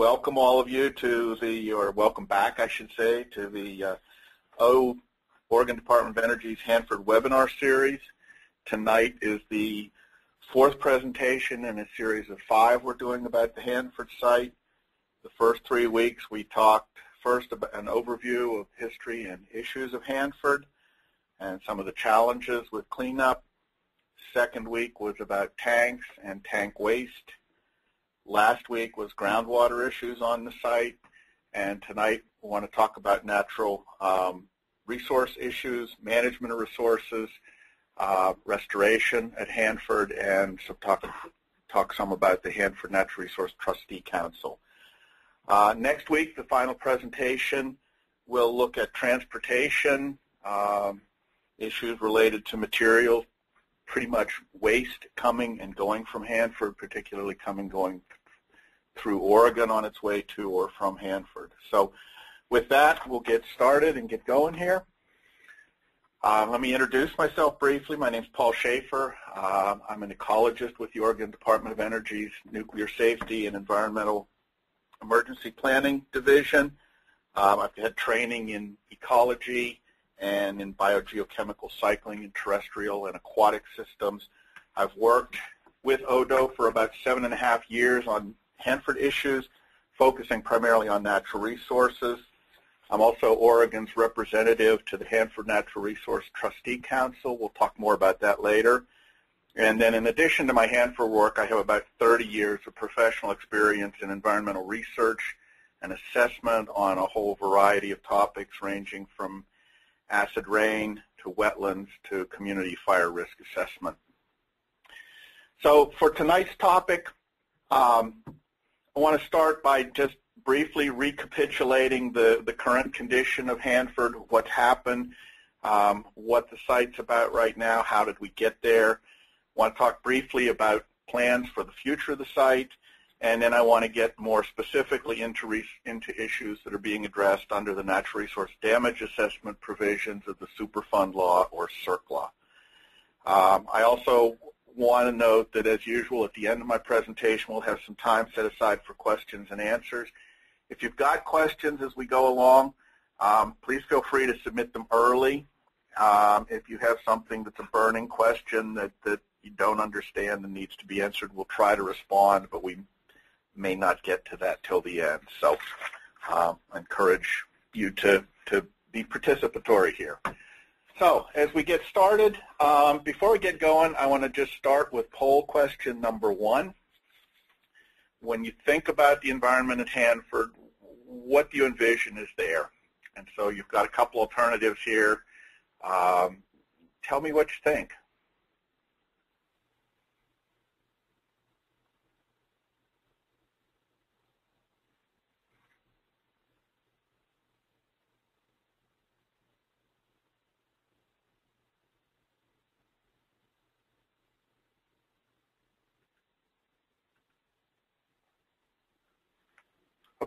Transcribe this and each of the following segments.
welcome all of you to the, or welcome back, I should say, to the uh, O Oregon Department of Energy's Hanford webinar series. Tonight is the fourth presentation in a series of five we're doing about the Hanford site. The first three weeks we talked first about an overview of history and issues of Hanford and some of the challenges with cleanup. Second week was about tanks and tank waste. Last week was groundwater issues on the site, and tonight we want to talk about natural um, resource issues, management of resources, uh, restoration at Hanford, and so talk, talk some about the Hanford Natural Resource Trustee Council. Uh, next week, the final presentation will look at transportation, um, issues related to materials, pretty much waste coming and going from Hanford, particularly coming going through Oregon on its way to or from Hanford. So with that, we'll get started and get going here. Uh, let me introduce myself briefly. My name is Paul Shaffer. Uh, I'm an ecologist with the Oregon Department of Energy's Nuclear Safety and Environmental Emergency Planning Division. Um, I've had training in ecology and in biogeochemical cycling in terrestrial and aquatic systems. I've worked with ODO for about seven and a half years on Hanford issues, focusing primarily on natural resources. I'm also Oregon's representative to the Hanford Natural Resource Trustee Council. We'll talk more about that later. And then in addition to my Hanford work, I have about 30 years of professional experience in environmental research and assessment on a whole variety of topics ranging from acid rain to wetlands to community fire risk assessment. So for tonight's topic, um, I want to start by just briefly recapitulating the, the current condition of Hanford, what's happened, um, what the site's about right now, how did we get there. I want to talk briefly about plans for the future of the site, and then I want to get more specifically into, into issues that are being addressed under the Natural Resource Damage Assessment provisions of the Superfund Law or CERCLA. Um, I also want to note that as usual at the end of my presentation we'll have some time set aside for questions and answers. If you've got questions as we go along, um, please feel free to submit them early. Um, if you have something that's a burning question that, that you don't understand and needs to be answered, we'll try to respond, but we may not get to that till the end. So um, I encourage you to, to be participatory here. So as we get started, um, before we get going, I want to just start with poll question number one. When you think about the environment at Hanford, what do you envision is there? And so you've got a couple alternatives here. Um, tell me what you think.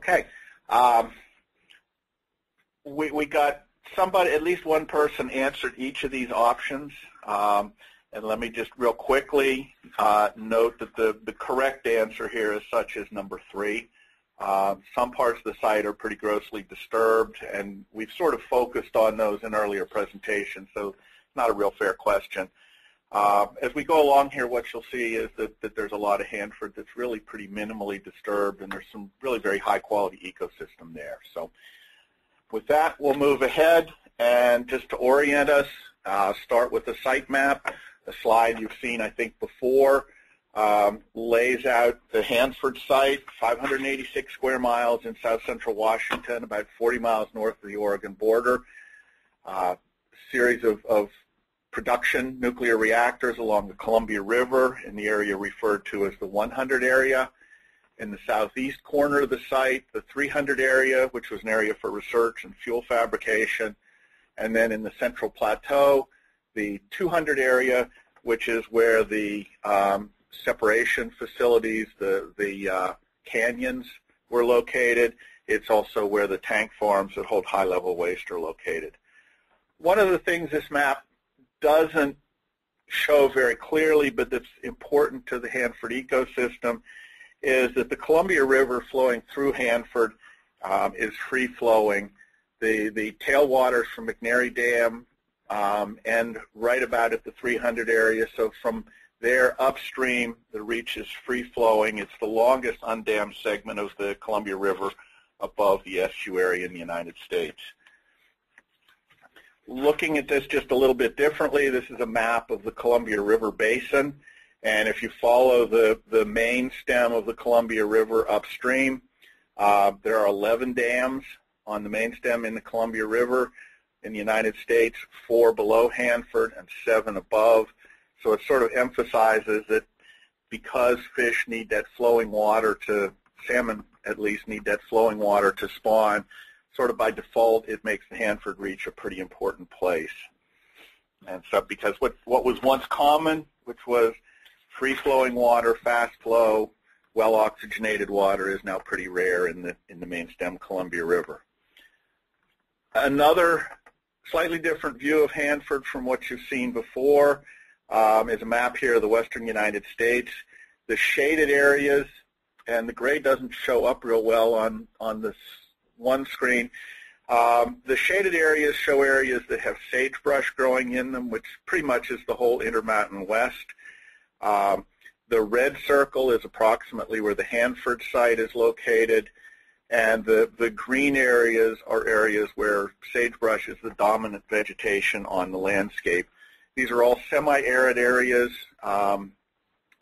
Okay. Um, we, we got somebody, at least one person answered each of these options. Um, and let me just real quickly uh, note that the, the correct answer here is such as number three. Uh, some parts of the site are pretty grossly disturbed, and we've sort of focused on those in earlier presentations, so not a real fair question. Uh, as we go along here, what you'll see is that, that there's a lot of Hanford that's really pretty minimally disturbed, and there's some really very high-quality ecosystem there. So with that, we'll move ahead, and just to orient us, uh, start with the site map. The slide you've seen, I think, before um, lays out the Hanford site, 586 square miles in south central Washington, about 40 miles north of the Oregon border. Uh, series of, of production nuclear reactors along the Columbia River in the area referred to as the 100 area. In the southeast corner of the site, the 300 area, which was an area for research and fuel fabrication. And then in the central plateau, the 200 area, which is where the um, separation facilities, the, the uh, canyons were located. It's also where the tank farms that hold high-level waste are located. One of the things this map doesn't show very clearly, but that's important to the Hanford ecosystem, is that the Columbia River flowing through Hanford um, is free flowing. The, the tailwaters from McNary Dam um, end right about at the 300 area. So from there upstream, the reach is free flowing. It's the longest undammed segment of the Columbia River above the estuary in the United States. Looking at this just a little bit differently, this is a map of the Columbia River Basin. And if you follow the, the main stem of the Columbia River upstream, uh, there are 11 dams on the main stem in the Columbia River in the United States, four below Hanford and seven above. So it sort of emphasizes that because fish need that flowing water to, salmon at least need that flowing water to spawn, sort of by default it makes the Hanford Reach a pretty important place. And so because what, what was once common, which was free-flowing water, fast flow, well-oxygenated water is now pretty rare in the, in the main stem Columbia River. Another slightly different view of Hanford from what you've seen before um, is a map here of the western United States. The shaded areas, and the gray doesn't show up real well on, on this one screen. Um, the shaded areas show areas that have sagebrush growing in them, which pretty much is the whole Intermountain West. Um, the red circle is approximately where the Hanford site is located, and the, the green areas are areas where sagebrush is the dominant vegetation on the landscape. These are all semi-arid areas, um,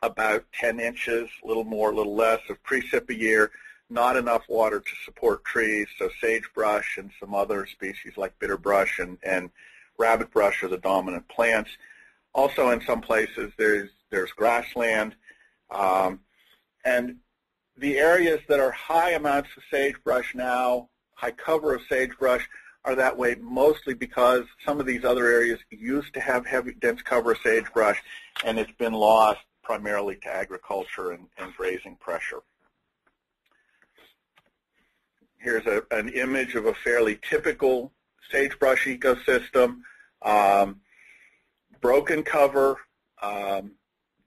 about 10 inches, a little more, a little less of precip a year, not enough water to support trees, so sagebrush and some other species like bitterbrush and, and rabbitbrush are the dominant plants. Also in some places there's there's grassland, um, and the areas that are high amounts of sagebrush now, high cover of sagebrush, are that way mostly because some of these other areas used to have heavy, dense cover of sagebrush, and it's been lost primarily to agriculture and, and grazing pressure. Here's a, an image of a fairly typical sagebrush ecosystem. Um, broken cover, um,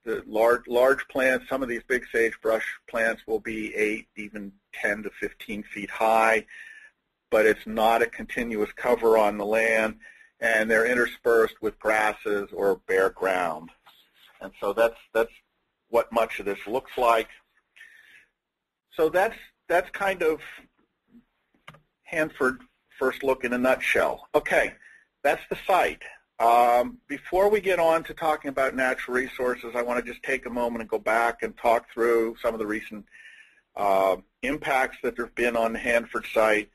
the large large plants, some of these big sagebrush plants will be 8, even 10 to 15 feet high, but it's not a continuous cover on the land, and they're interspersed with grasses or bare ground. And so that's that's what much of this looks like. So that's that's kind of Hanford first look in a nutshell. Okay, that's the site. Um, before we get on to talking about natural resources, I want to just take a moment and go back and talk through some of the recent uh, impacts that there have been on the Hanford site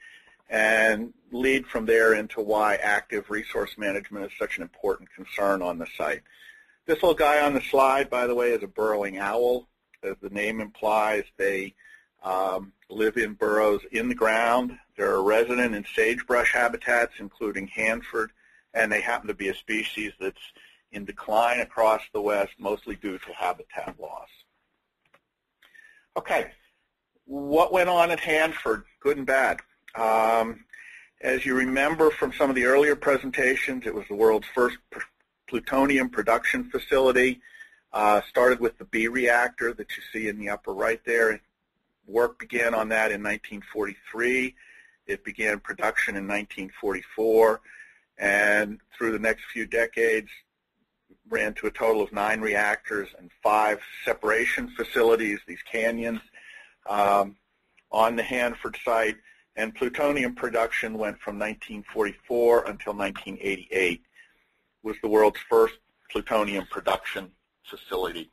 and lead from there into why active resource management is such an important concern on the site. This little guy on the slide, by the way, is a burrowing owl. As the name implies, they um, live in burrows in the ground. They're resident in sagebrush habitats, including Hanford, and they happen to be a species that's in decline across the West, mostly due to habitat loss. Okay, what went on at Hanford, good and bad? Um, as you remember from some of the earlier presentations, it was the world's first plutonium production facility. Uh, started with the B reactor that you see in the upper right there. Work began on that in 1943. It began production in 1944 and through the next few decades ran to a total of nine reactors and five separation facilities, these canyons, um, on the Hanford site. And plutonium production went from 1944 until 1988 was the world's first plutonium production facility.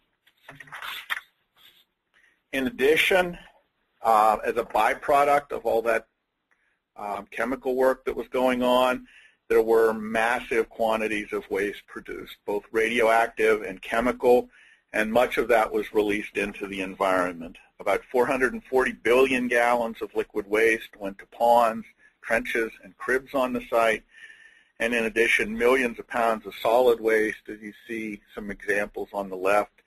In addition, uh, as a byproduct of all that um, chemical work that was going on, there were massive quantities of waste produced, both radioactive and chemical, and much of that was released into the environment. About 440 billion gallons of liquid waste went to ponds, trenches, and cribs on the site, and in addition, millions of pounds of solid waste, as you see some examples on the left,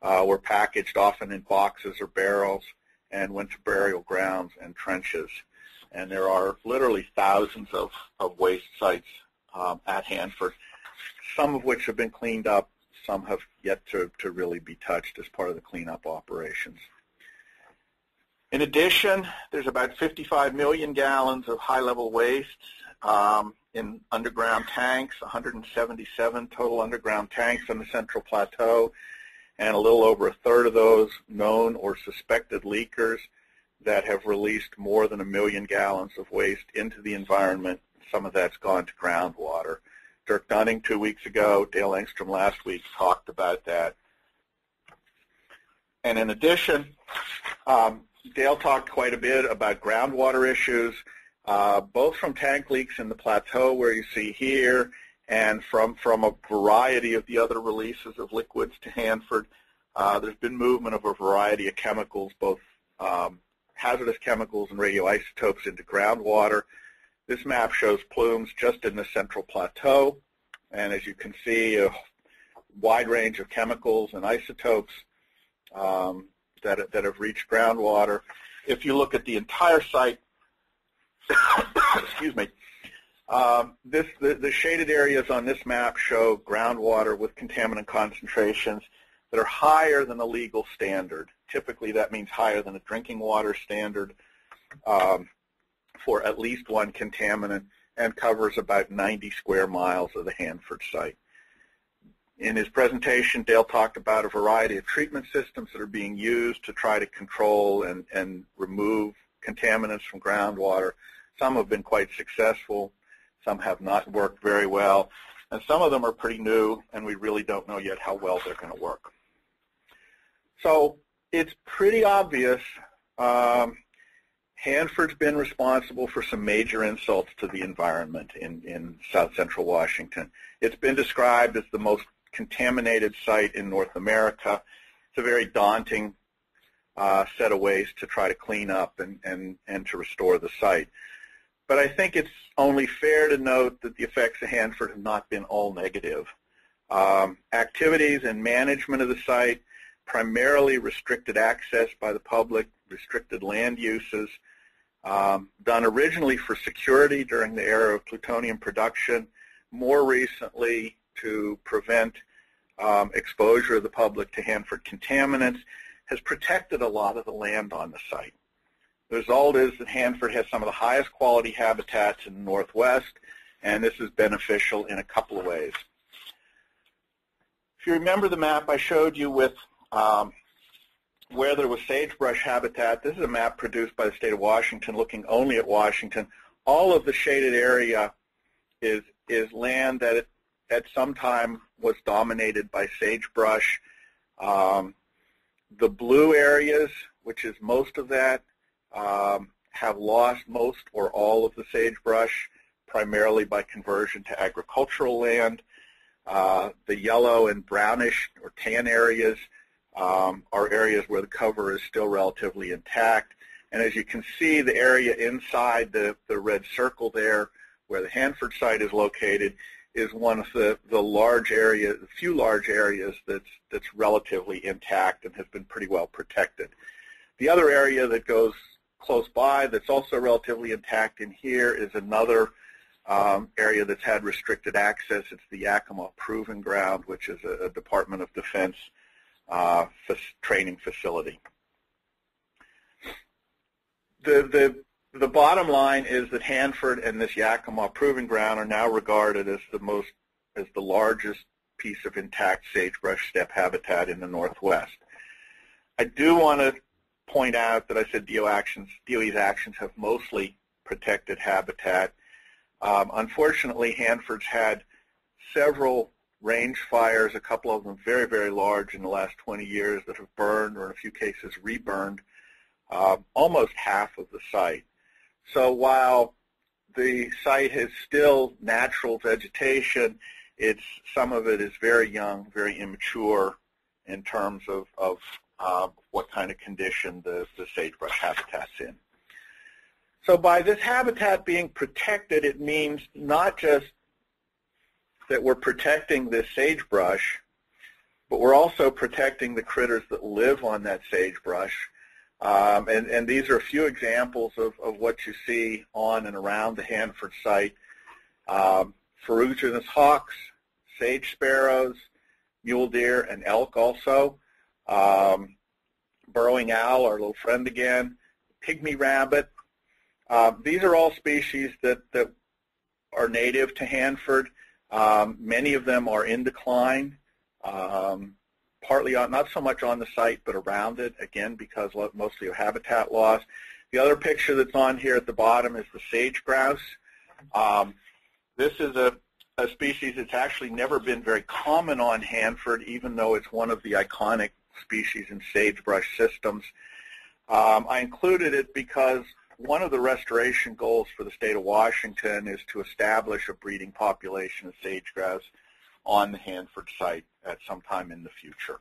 uh, were packaged often in boxes or barrels and went to burial grounds and trenches and there are literally thousands of, of waste sites um, at Hanford, some of which have been cleaned up, some have yet to, to really be touched as part of the cleanup operations. In addition, there's about 55 million gallons of high-level waste um, in underground tanks, 177 total underground tanks on the Central Plateau, and a little over a third of those known or suspected leakers that have released more than a million gallons of waste into the environment. Some of that's gone to groundwater. Dirk Dunning two weeks ago, Dale Engstrom last week talked about that. And in addition, um, Dale talked quite a bit about groundwater issues, uh, both from tank leaks in the plateau where you see here and from, from a variety of the other releases of liquids to Hanford. Uh, there's been movement of a variety of chemicals, both um, hazardous chemicals and radioisotopes into groundwater. This map shows plumes just in the central plateau, and as you can see, a wide range of chemicals and isotopes um, that, that have reached groundwater. If you look at the entire site, excuse me, um, this, the, the shaded areas on this map show groundwater with contaminant concentrations that are higher than the legal standard. Typically, that means higher than a drinking water standard um, for at least one contaminant and covers about 90 square miles of the Hanford site. In his presentation, Dale talked about a variety of treatment systems that are being used to try to control and, and remove contaminants from groundwater. Some have been quite successful. Some have not worked very well. And some of them are pretty new, and we really don't know yet how well they're going to work. So it's pretty obvious um, Hanford's been responsible for some major insults to the environment in, in south central Washington. It's been described as the most contaminated site in North America. It's a very daunting uh, set of ways to try to clean up and, and, and to restore the site. But I think it's only fair to note that the effects of Hanford have not been all negative. Um, activities and management of the site, primarily restricted access by the public, restricted land uses, um, done originally for security during the era of plutonium production, more recently to prevent um, exposure of the public to Hanford contaminants, has protected a lot of the land on the site. The result is that Hanford has some of the highest quality habitats in the Northwest, and this is beneficial in a couple of ways. If you remember the map I showed you with um, where there was sagebrush habitat, this is a map produced by the state of Washington looking only at Washington. All of the shaded area is, is land that at some time was dominated by sagebrush. Um, the blue areas, which is most of that, um, have lost most or all of the sagebrush, primarily by conversion to agricultural land. Uh, the yellow and brownish or tan areas um, are areas where the cover is still relatively intact. And as you can see, the area inside the, the red circle there, where the Hanford site is located, is one of the, the large areas, the few large areas that's, that's relatively intact and has been pretty well protected. The other area that goes close by that's also relatively intact in here is another um, area that's had restricted access. It's the Yakima Proving Ground, which is a, a Department of Defense uh, training facility. The, the, the bottom line is that Hanford and this Yakima Proving Ground are now regarded as the most, as the largest piece of intact sagebrush steppe habitat in the Northwest. I do want to point out that I said DO actions, DOE's actions have mostly protected habitat. Um, unfortunately, Hanford's had several range fires, a couple of them very, very large in the last 20 years that have burned or in a few cases reburned uh, almost half of the site. So while the site has still natural vegetation, it's some of it is very young, very immature in terms of, of uh, what kind of condition the, the sagebrush habitat's in. So by this habitat being protected, it means not just that we're protecting this sagebrush, but we're also protecting the critters that live on that sagebrush. Um, and, and these are a few examples of, of what you see on and around the Hanford site. Um, ferruginous hawks, sage sparrows, mule deer, and elk also. Um, burrowing owl, our little friend again, pygmy rabbit. Uh, these are all species that, that are native to Hanford. Um, many of them are in decline, um, partly on, not so much on the site, but around it, again, because mostly of habitat loss. The other picture that's on here at the bottom is the sage grouse. Um, this is a, a species that's actually never been very common on Hanford, even though it's one of the iconic species in sagebrush systems. Um, I included it because one of the restoration goals for the state of Washington is to establish a breeding population of sage grouse on the Hanford site at some time in the future.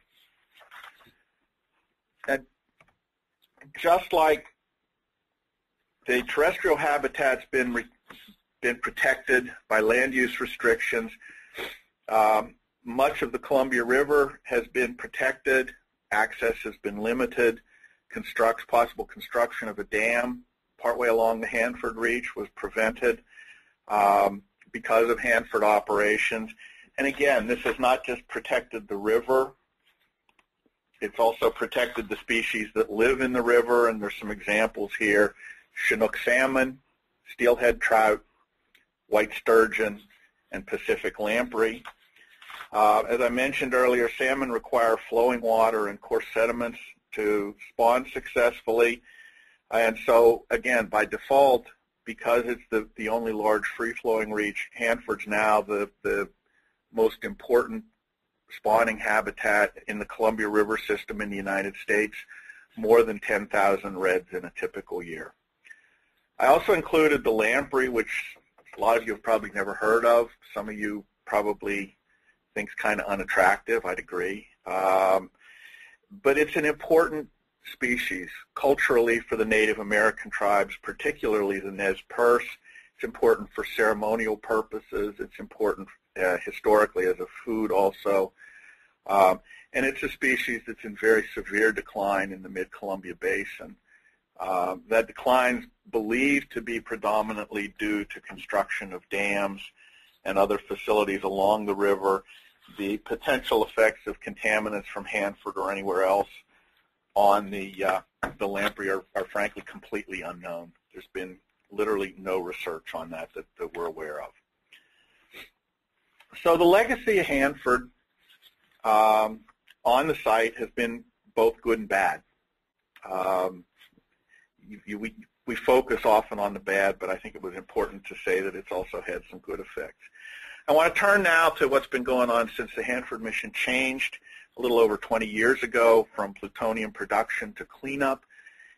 And just like the terrestrial habitat's been been protected by land use restrictions, um, much of the Columbia River has been protected. Access has been limited. Constructs possible construction of a dam partway along the Hanford Reach was prevented um, because of Hanford operations. And again, this has not just protected the river, it's also protected the species that live in the river, and there's some examples here. Chinook salmon, steelhead trout, white sturgeon, and Pacific lamprey. Uh, as I mentioned earlier, salmon require flowing water and coarse sediments to spawn successfully. And so, again, by default, because it's the, the only large free-flowing reach, Hanford's now the, the most important spawning habitat in the Columbia River system in the United States, more than 10,000 redds in a typical year. I also included the lamprey, which a lot of you have probably never heard of. Some of you probably think's kind of unattractive. I'd agree. Um, but it's an important species culturally for the Native American tribes, particularly the Nez Perce. It's important for ceremonial purposes. It's important uh, historically as a food also. Um, and it's a species that's in very severe decline in the mid-Columbia Basin. Uh, that decline is believed to be predominantly due to construction of dams and other facilities along the river. The potential effects of contaminants from Hanford or anywhere else on the uh, the lamprey are, are frankly completely unknown. There's been literally no research on that, that that we're aware of. So the legacy of Hanford um, on the site has been both good and bad. Um, you, you, we, we focus often on the bad, but I think it was important to say that it's also had some good effects. I want to turn now to what's been going on since the Hanford mission changed a little over 20 years ago from plutonium production to cleanup.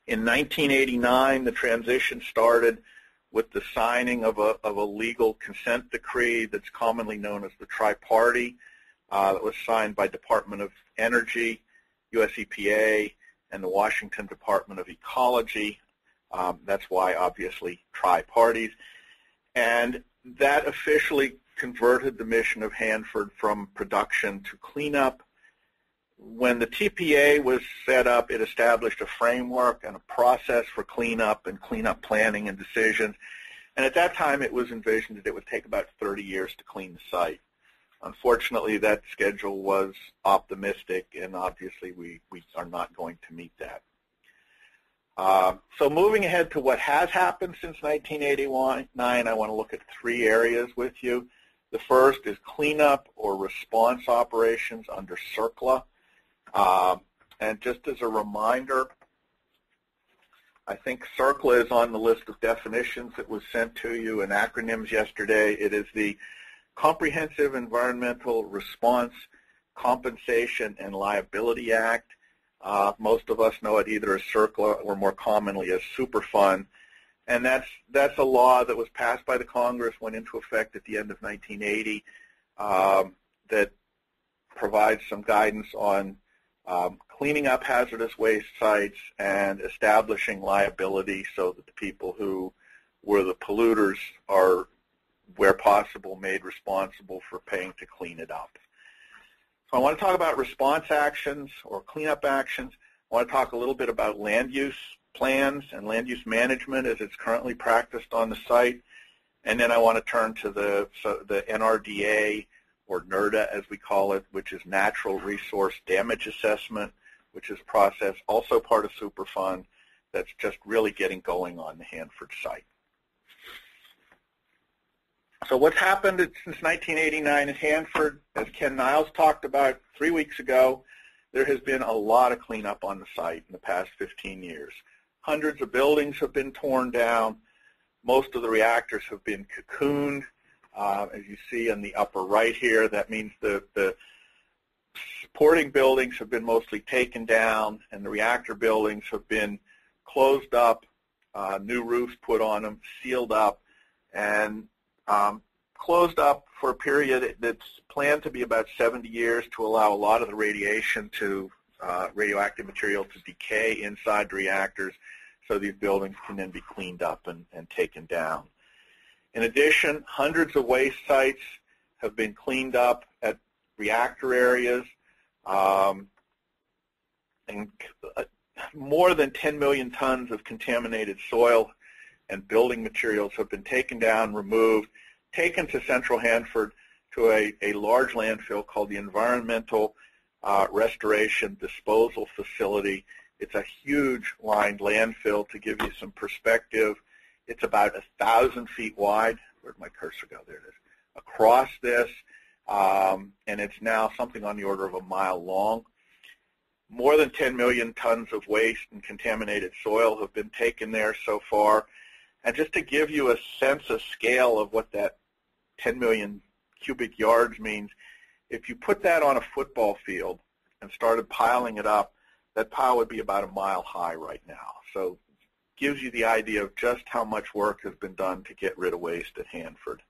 In 1989, the transition started with the signing of a, of a legal consent decree that's commonly known as the Tri-Party. Uh, that was signed by Department of Energy, US EPA, and the Washington Department of Ecology. Um, that's why, obviously, tri-parties. And that officially converted the mission of Hanford from production to cleanup when the TPA was set up, it established a framework and a process for cleanup and cleanup planning and decisions. And at that time, it was envisioned that it would take about 30 years to clean the site. Unfortunately, that schedule was optimistic, and obviously we, we are not going to meet that. Uh, so moving ahead to what has happened since 1989, I want to look at three areas with you. The first is cleanup or response operations under CERCLA. Um, and just as a reminder, I think CERCLA is on the list of definitions that was sent to you in acronyms yesterday. It is the Comprehensive Environmental Response Compensation and Liability Act. Uh, most of us know it either as CERCLA or more commonly as Superfund. And that's, that's a law that was passed by the Congress, went into effect at the end of 1980, um, that provides some guidance on um, cleaning up hazardous waste sites and establishing liability so that the people who were the polluters are, where possible, made responsible for paying to clean it up. So I want to talk about response actions or cleanup actions. I want to talk a little bit about land use plans and land use management as it's currently practiced on the site. And then I want to turn to the, so the NRDA or NRDA as we call it, which is Natural Resource Damage Assessment, which is a process also part of Superfund that's just really getting going on the Hanford site. So what's happened since 1989 in Hanford, as Ken Niles talked about three weeks ago, there has been a lot of cleanup on the site in the past 15 years. Hundreds of buildings have been torn down. Most of the reactors have been cocooned. Uh, as you see in the upper right here, that means the, the supporting buildings have been mostly taken down and the reactor buildings have been closed up, uh, new roofs put on them, sealed up, and um, closed up for a period that's planned to be about 70 years to allow a lot of the radiation to uh, radioactive material to decay inside the reactors so these buildings can then be cleaned up and, and taken down. In addition, hundreds of waste sites have been cleaned up at reactor areas. Um, and uh, more than 10 million tons of contaminated soil and building materials have been taken down, removed, taken to Central Hanford to a, a large landfill called the Environmental uh, Restoration Disposal Facility. It's a huge lined landfill. To give you some perspective, it's about a thousand feet wide. Where'd my cursor go? There it is. Across this, um, and it's now something on the order of a mile long. More than 10 million tons of waste and contaminated soil have been taken there so far. And just to give you a sense of scale of what that 10 million cubic yards means, if you put that on a football field and started piling it up, that pile would be about a mile high right now. So gives you the idea of just how much work has been done to get rid of waste at Hanford.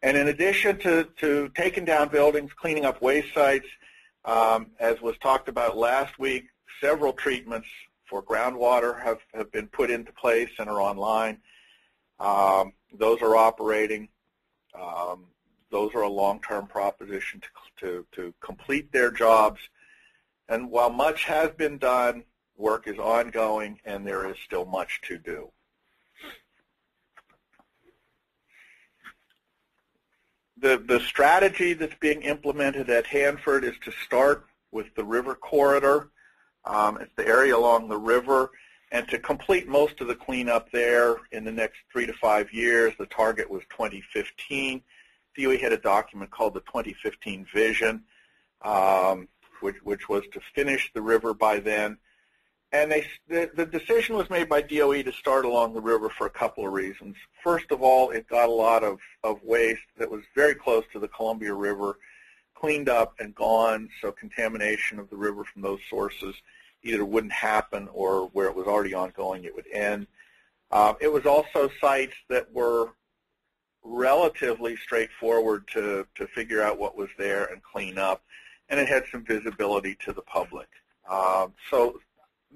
And in addition to, to taking down buildings, cleaning up waste sites, um, as was talked about last week, several treatments for groundwater have, have been put into place and are online. Um, those are operating. Um, those are a long-term proposition to, to, to complete their jobs. And while much has been done, work is ongoing and there is still much to do. The, the strategy that's being implemented at Hanford is to start with the river corridor. Um, it's the area along the river. And to complete most of the cleanup there in the next three to five years, the target was 2015. DOE had a document called the 2015 Vision, um, which, which was to finish the river by then. And they, the, the decision was made by DOE to start along the river for a couple of reasons. First of all, it got a lot of, of waste that was very close to the Columbia River cleaned up and gone, so contamination of the river from those sources either wouldn't happen or where it was already ongoing, it would end. Uh, it was also sites that were relatively straightforward to, to figure out what was there and clean up, and it had some visibility to the public. Um, so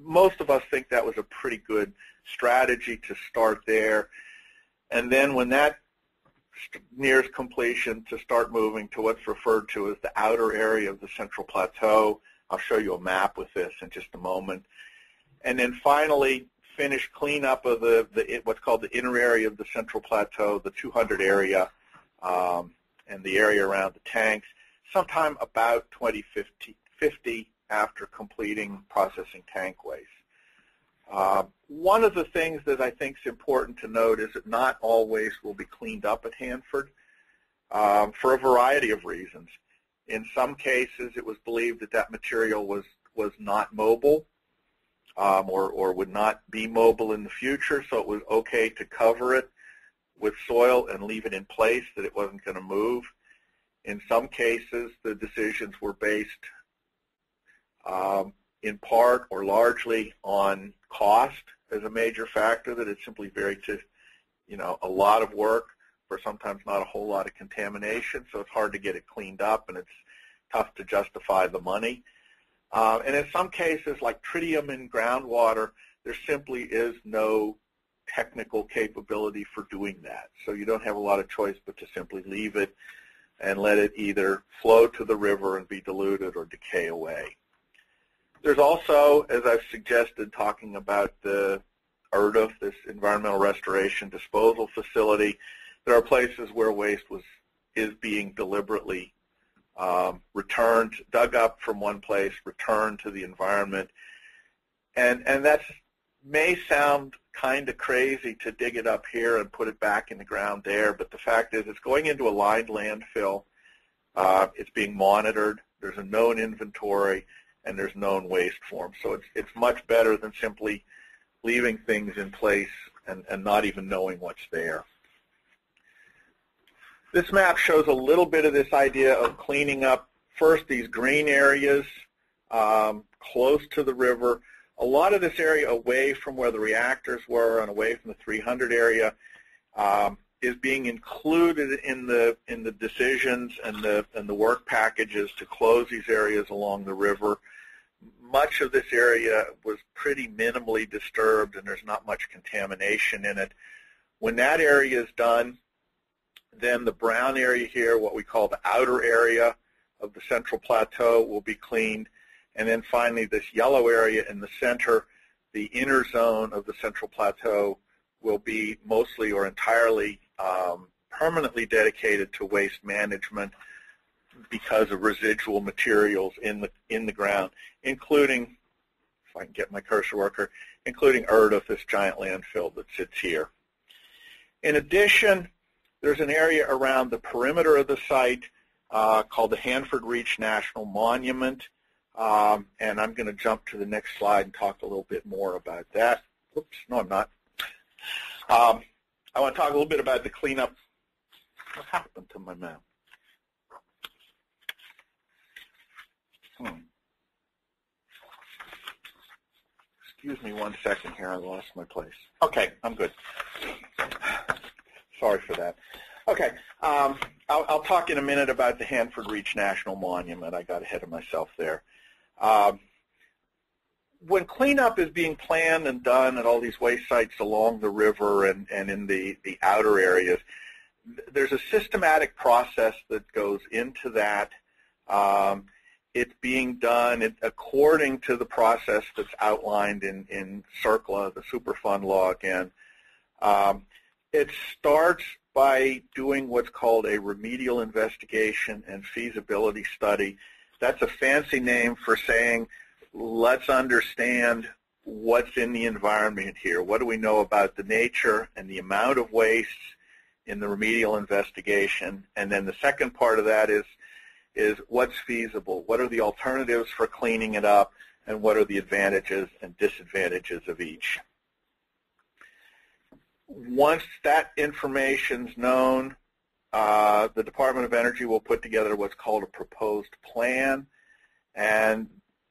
most of us think that was a pretty good strategy to start there. And then when that nears completion, to start moving to what's referred to as the outer area of the Central Plateau. I'll show you a map with this in just a moment. And then finally, finish cleanup of the, the what's called the inner area of the Central Plateau, the 200 area, um, and the area around the tanks, sometime about 2050 50, after completing processing tank waste. Uh, one of the things that I think is important to note is that not all waste will be cleaned up at Hanford um, for a variety of reasons. In some cases, it was believed that that material was, was not mobile um, or, or would not be mobile in the future, so it was okay to cover it with soil and leave it in place, that it wasn't going to move. In some cases, the decisions were based um, in part or largely on cost as a major factor, that it's simply very to, you know, a lot of work for sometimes not a whole lot of contamination, so it's hard to get it cleaned up and it's tough to justify the money. Uh, and in some cases, like tritium in groundwater, there simply is no technical capability for doing that. So you don't have a lot of choice but to simply leave it and let it either flow to the river and be diluted or decay away. There's also, as I've suggested, talking about the ERDF, this Environmental Restoration Disposal Facility, there are places where waste was is being deliberately um, returned, dug up from one place, returned to the environment, and and that's may sound kind of crazy to dig it up here and put it back in the ground there, but the fact is it's going into a lined landfill. Uh, it's being monitored. There's a known inventory, and there's known waste form. So it's, it's much better than simply leaving things in place and, and not even knowing what's there. This map shows a little bit of this idea of cleaning up first these green areas um, close to the river. A lot of this area away from where the reactors were and away from the 300 area um, is being included in the in the decisions and the and the work packages to close these areas along the river. Much of this area was pretty minimally disturbed and there's not much contamination in it. When that area is done, then the brown area here, what we call the outer area of the central plateau, will be cleaned. And then finally, this yellow area in the center, the inner zone of the central plateau, will be mostly or entirely um, permanently dedicated to waste management because of residual materials in the in the ground, including, if I can get my cursor worker, including ERDF, this giant landfill that sits here. In addition, there's an area around the perimeter of the site uh, called the Hanford Reach National Monument, um, and I'm going to jump to the next slide and talk a little bit more about that. Oops, no, I'm not. Um, I want to talk a little bit about the cleanup. What happened to my map? Hmm. Excuse me one second here. I lost my place. Okay, I'm good. Sorry for that. Okay, um, I'll, I'll, talk in a minute about the Hanford Reach National Monument. I got ahead of myself there. Um, when cleanup is being planned and done at all these waste sites along the river and, and in the, the outer areas, there's a systematic process that goes into that. Um, it's being done according to the process that's outlined in, in CERCLA, the Superfund law again. Um, it starts by doing what's called a remedial investigation and feasibility study. That's a fancy name for saying, let's understand what's in the environment here. What do we know about the nature and the amount of waste in the remedial investigation? And then the second part of that is, is what's feasible? What are the alternatives for cleaning it up? And what are the advantages and disadvantages of each? once that information's known, uh, the Department of Energy will put together what's called a proposed plan. And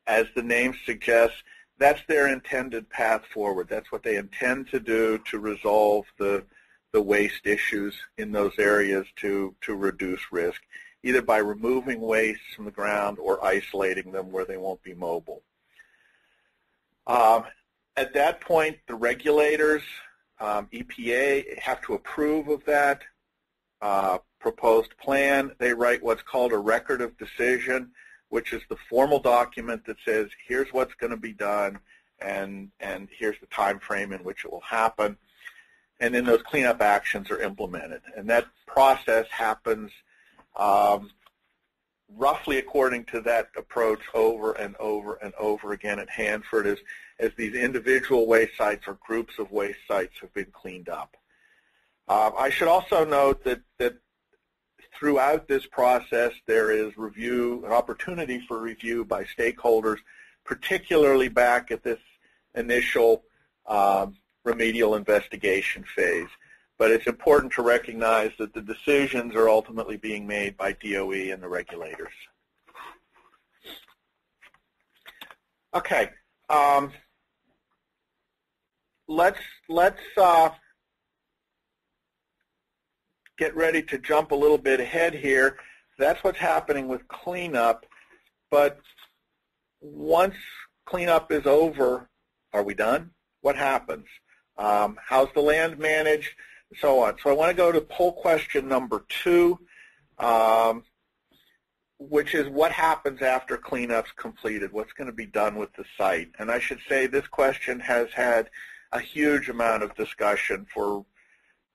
as the name suggests, that's their intended path forward. That's what they intend to do to resolve the, the waste issues in those areas to, to reduce risk, either by removing waste from the ground or isolating them where they won't be mobile. Um, at that point, the regulators um, EPA have to approve of that uh, proposed plan. They write what's called a record of decision, which is the formal document that says here's what's going to be done and, and here's the time frame in which it will happen. And then those cleanup actions are implemented. And that process happens um, roughly according to that approach over and over and over again at Hanford as, as these individual waste sites or groups of waste sites have been cleaned up. Uh, I should also note that, that throughout this process there is review, an opportunity for review by stakeholders, particularly back at this initial um, remedial investigation phase. But it's important to recognize that the decisions are ultimately being made by DOE and the regulators. Okay. Um, let's let's uh, get ready to jump a little bit ahead here. That's what's happening with cleanup. But once cleanup is over, are we done? What happens? Um, how's the land managed? So on. So I want to go to poll question number two, um, which is what happens after cleanup's completed? What's going to be done with the site? And I should say this question has had a huge amount of discussion for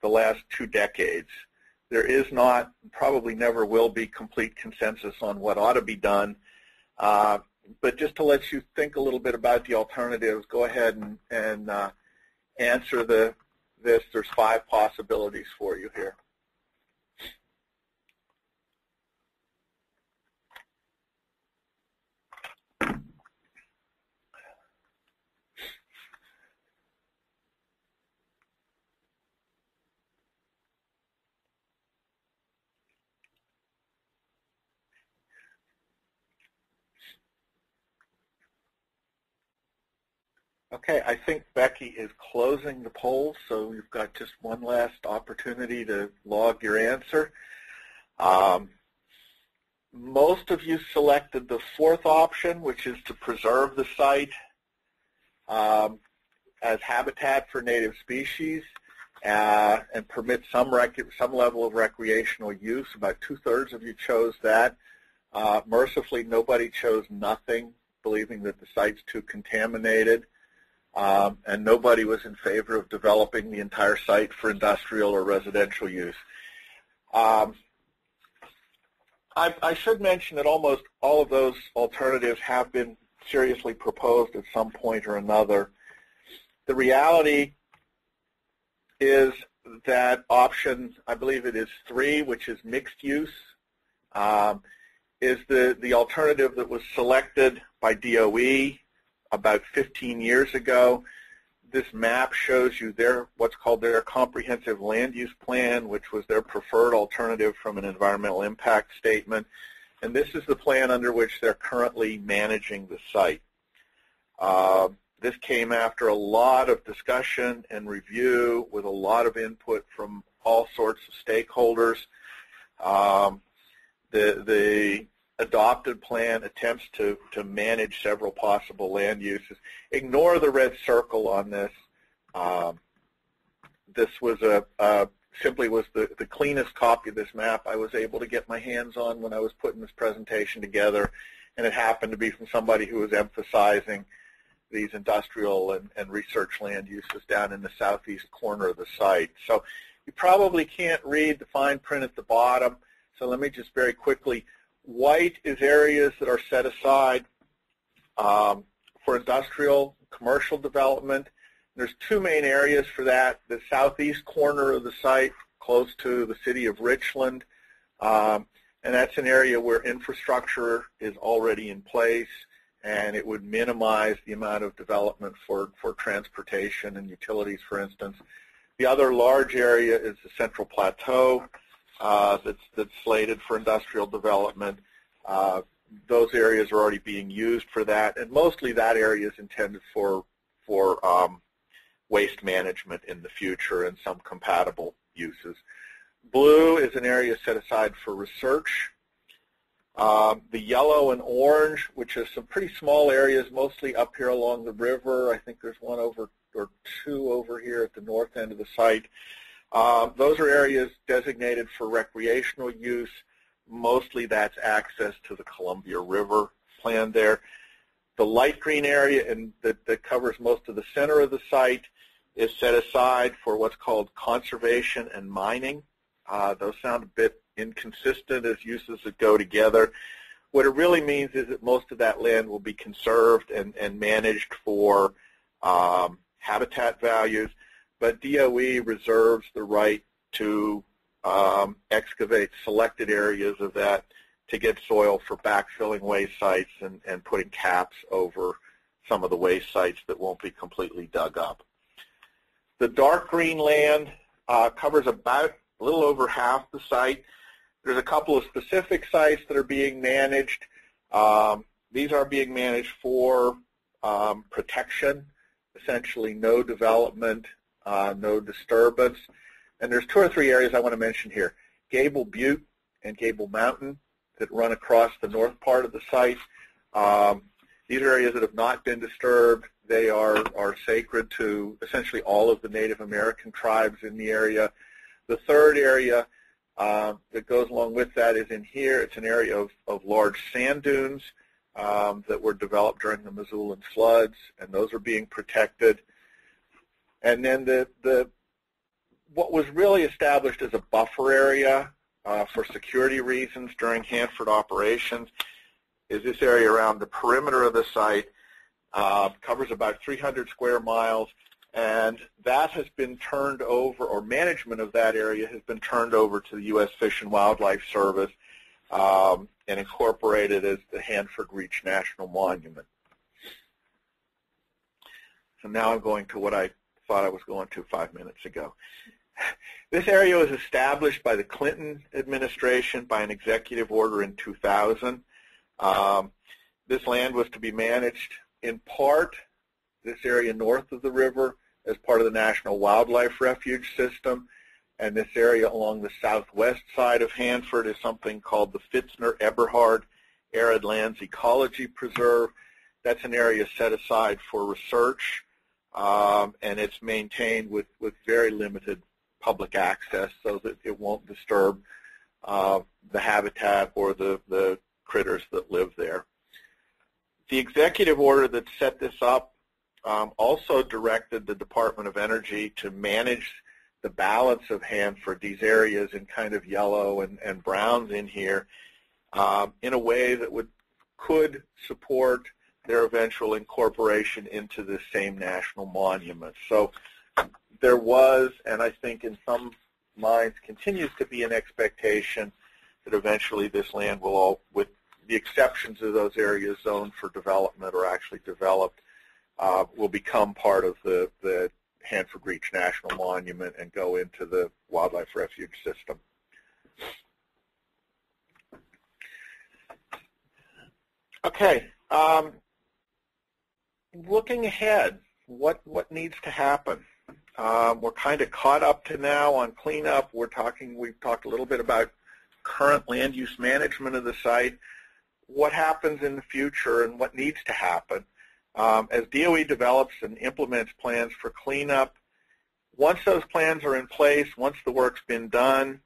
the last two decades. There is not, probably never will be, complete consensus on what ought to be done. Uh, but just to let you think a little bit about the alternatives, go ahead and, and uh, answer the this. There's five possibilities for you here. Okay, I think Becky is closing the poll, so you've got just one last opportunity to log your answer. Um, most of you selected the fourth option, which is to preserve the site um, as habitat for native species uh, and permit some, some level of recreational use. About two-thirds of you chose that. Uh, mercifully, nobody chose nothing, believing that the site's too contaminated um, and nobody was in favor of developing the entire site for industrial or residential use. Um, I, I, should mention that almost all of those alternatives have been seriously proposed at some point or another. The reality is that option, I believe it is three, which is mixed use, um, is the, the alternative that was selected by DOE about 15 years ago. This map shows you their what's called their comprehensive land use plan, which was their preferred alternative from an environmental impact statement. And this is the plan under which they're currently managing the site. Uh, this came after a lot of discussion and review with a lot of input from all sorts of stakeholders. Um, the, the adopted plan attempts to, to manage several possible land uses. Ignore the red circle on this. Um, this was a, simply was the, the cleanest copy of this map I was able to get my hands on when I was putting this presentation together, and it happened to be from somebody who was emphasizing these industrial and, and research land uses down in the southeast corner of the site. So you probably can't read the fine print at the bottom, so let me just very quickly White is areas that are set aside um, for industrial, commercial development. There's two main areas for that. The southeast corner of the site, close to the city of Richland, um, and that's an area where infrastructure is already in place and it would minimize the amount of development for, for transportation and utilities, for instance. The other large area is the Central Plateau, uh, that's, that's slated for industrial development. Uh, those areas are already being used for that, and mostly that area is intended for, for um, waste management in the future and some compatible uses. Blue is an area set aside for research. Um, the yellow and orange, which is some pretty small areas, mostly up here along the river. I think there's one over or two over here at the north end of the site. Um, those are areas designated for recreational use. Mostly that's access to the Columbia River plan there. The light green area and that, that covers most of the center of the site is set aside for what's called conservation and mining. Uh, those sound a bit inconsistent as uses that go together. What it really means is that most of that land will be conserved and, and managed for um, habitat values but DOE reserves the right to um, excavate selected areas of that to get soil for backfilling waste sites and, and putting caps over some of the waste sites that won't be completely dug up. The dark green land uh, covers about a little over half the site. There's a couple of specific sites that are being managed. Um, these are being managed for um, protection, essentially no development uh, no disturbance. And there's two or three areas I want to mention here. Gable Butte and Gable Mountain that run across the north part of the site. Um, these are areas that have not been disturbed. They are, are sacred to essentially all of the Native American tribes in the area. The third area uh, that goes along with that is in here. It's an area of, of large sand dunes um, that were developed during the Missoulian floods, and those are being protected. And then the, the what was really established as a buffer area uh, for security reasons during Hanford operations is this area around the perimeter of the site, uh, covers about 300 square miles, and that has been turned over, or management of that area has been turned over to the U.S. Fish and Wildlife Service um, and incorporated as the Hanford Reach National Monument. So now I'm going to what I I was going to five minutes ago. This area was established by the Clinton administration by an executive order in 2000. Um, this land was to be managed in part, this area north of the river, as part of the National Wildlife Refuge System, and this area along the southwest side of Hanford is something called the Fitzner-Eberhardt Arid Lands Ecology Preserve. That's an area set aside for research, um, and it's maintained with, with very limited public access so that it won't disturb uh, the habitat or the, the critters that live there. The executive order that set this up um, also directed the Department of Energy to manage the balance of Hanford, these areas in kind of yellow and, and browns in here, um, in a way that would could support their eventual incorporation into the same national monument. So there was, and I think in some minds continues to be an expectation that eventually this land will all, with the exceptions of those areas zoned for development or actually developed, uh, will become part of the, the Hanford Reach National Monument and go into the wildlife refuge system. Okay, um, looking ahead, what, what needs to happen? Um, we're kind of caught up to now on cleanup. We're talking, we've talked a little bit about current land use management of the site, what happens in the future and what needs to happen. Um, as DOE develops and implements plans for cleanup, once those plans are in place, once the work's been done,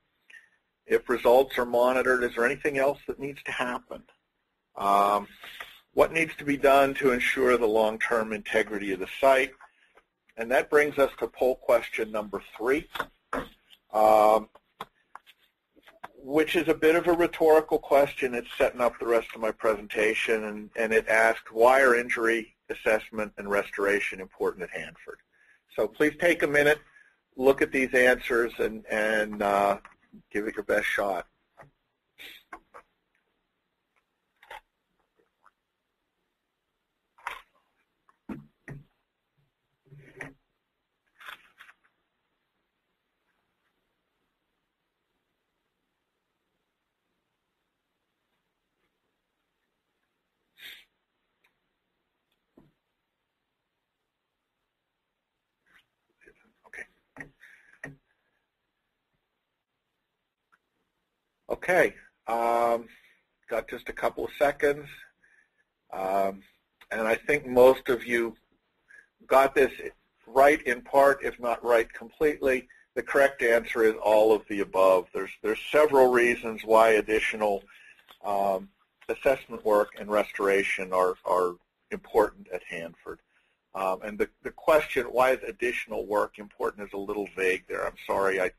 if results are monitored, is there anything else that needs to happen? Um, what needs to be done to ensure the long-term integrity of the site? And that brings us to poll question number three, um, which is a bit of a rhetorical question. It's setting up the rest of my presentation, and, and it asks, why are injury assessment and restoration important at Hanford? So please take a minute, look at these answers, and, and uh, give it your best shot. Okay, um, got just a couple of seconds. Um, and I think most of you got this right in part, if not right completely. The correct answer is all of the above. There's, there's several reasons why additional um, assessment work and restoration are, are important at Hanford. Um, and the, the question, why is additional work important, is a little vague there. I'm sorry. I,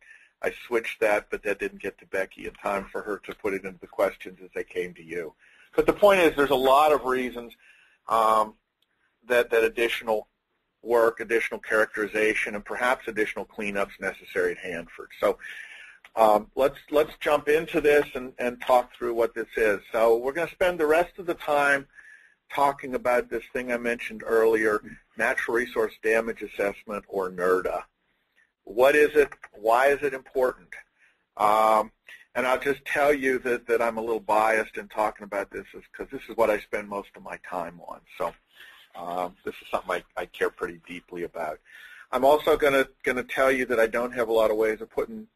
I switched that, but that didn't get to Becky in time for her to put it into the questions as they came to you. But the point is there's a lot of reasons um, that, that additional work, additional characterization, and perhaps additional cleanups necessary at Hanford. So um, let's let's jump into this and, and talk through what this is. So we're going to spend the rest of the time talking about this thing I mentioned earlier, Natural Resource Damage Assessment, or NRDA. What is it? Why is it important? Um, and I'll just tell you that, that I'm a little biased in talking about this is because this is what I spend most of my time on. So um, this is something I, I care pretty deeply about. I'm also going to going to tell you that I don't have a lot of ways of putting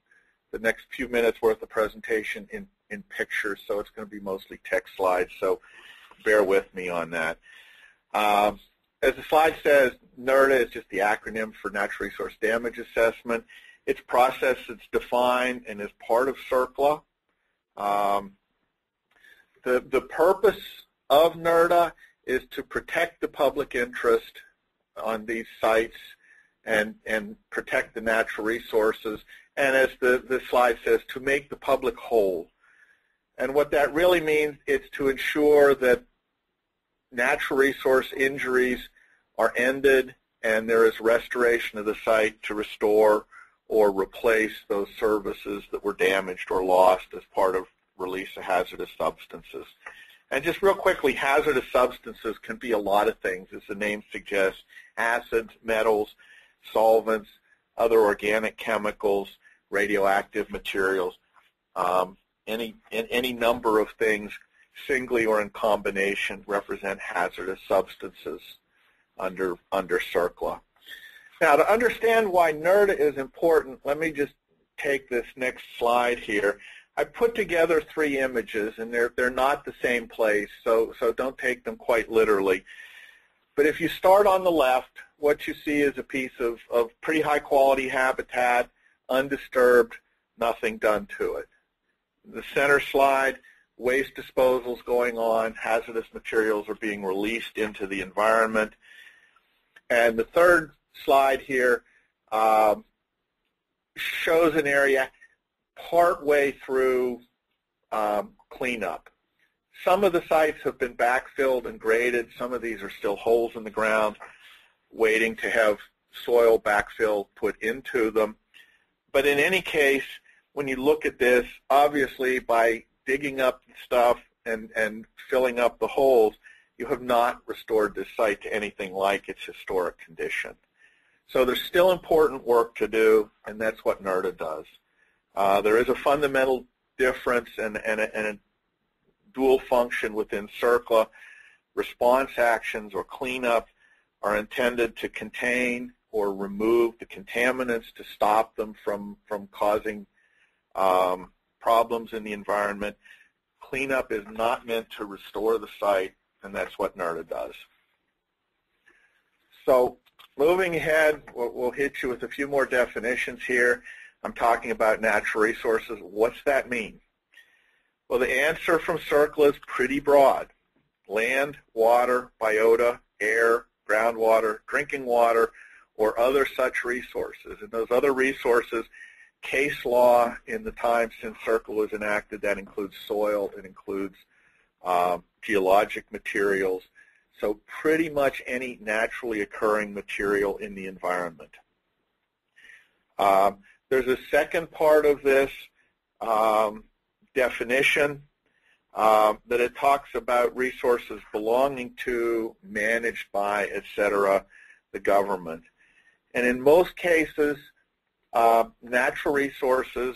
the next few minutes worth of presentation in, in pictures, so it's going to be mostly text slides, so bear with me on that. Um, as the slide says, NRDA is just the acronym for Natural Resource Damage Assessment. It's process that's defined and is part of CERCLA. Um, the, the purpose of NRDA is to protect the public interest on these sites and, and protect the natural resources, and as the, the slide says, to make the public whole. And what that really means is to ensure that natural resource injuries are ended and there is restoration of the site to restore or replace those services that were damaged or lost as part of release of hazardous substances. And just real quickly, hazardous substances can be a lot of things, as the name suggests, acids, metals, solvents, other organic chemicals, radioactive materials, um, any, any number of things singly or in combination represent hazardous substances under, under CERCLA. Now, to understand why NRDA is important, let me just take this next slide here. I put together three images, and they're, they're not the same place, so, so don't take them quite literally. But if you start on the left, what you see is a piece of, of pretty high-quality habitat, undisturbed, nothing done to it. The center slide, waste disposals going on, hazardous materials are being released into the environment. And the third slide here um, shows an area partway through um, cleanup. Some of the sites have been backfilled and graded. Some of these are still holes in the ground waiting to have soil backfill put into them. But in any case, when you look at this, obviously by digging up stuff and, and filling up the holes, you have not restored this site to anything like its historic condition. So there's still important work to do, and that's what NRDA does. Uh, there is a fundamental difference and, and, a, and a dual function within CERCLA. Response actions or cleanup are intended to contain or remove the contaminants to stop them from, from causing um, problems in the environment. Cleanup is not meant to restore the site and that's what NRDA does. So moving ahead, we'll, we'll hit you with a few more definitions here. I'm talking about natural resources. What's that mean? Well, the answer from CERCLA is pretty broad. Land, water, biota, air, groundwater, drinking water, or other such resources. And those other resources, case law in the time since CERCLA was enacted, that includes soil, it includes um, geologic materials, so pretty much any naturally occurring material in the environment. Um, there's a second part of this um, definition um, that it talks about resources belonging to, managed by, etc., the government. And in most cases, uh, natural resources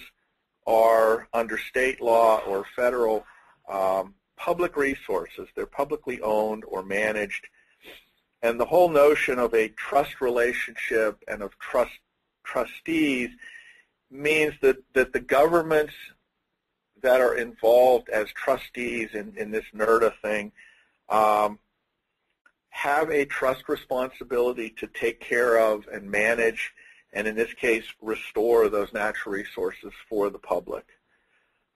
are under state law or federal um, public resources. They're publicly owned or managed. And the whole notion of a trust relationship and of trust trustees means that, that the governments that are involved as trustees in, in this NRDA thing um, have a trust responsibility to take care of and manage, and in this case, restore those natural resources for the public.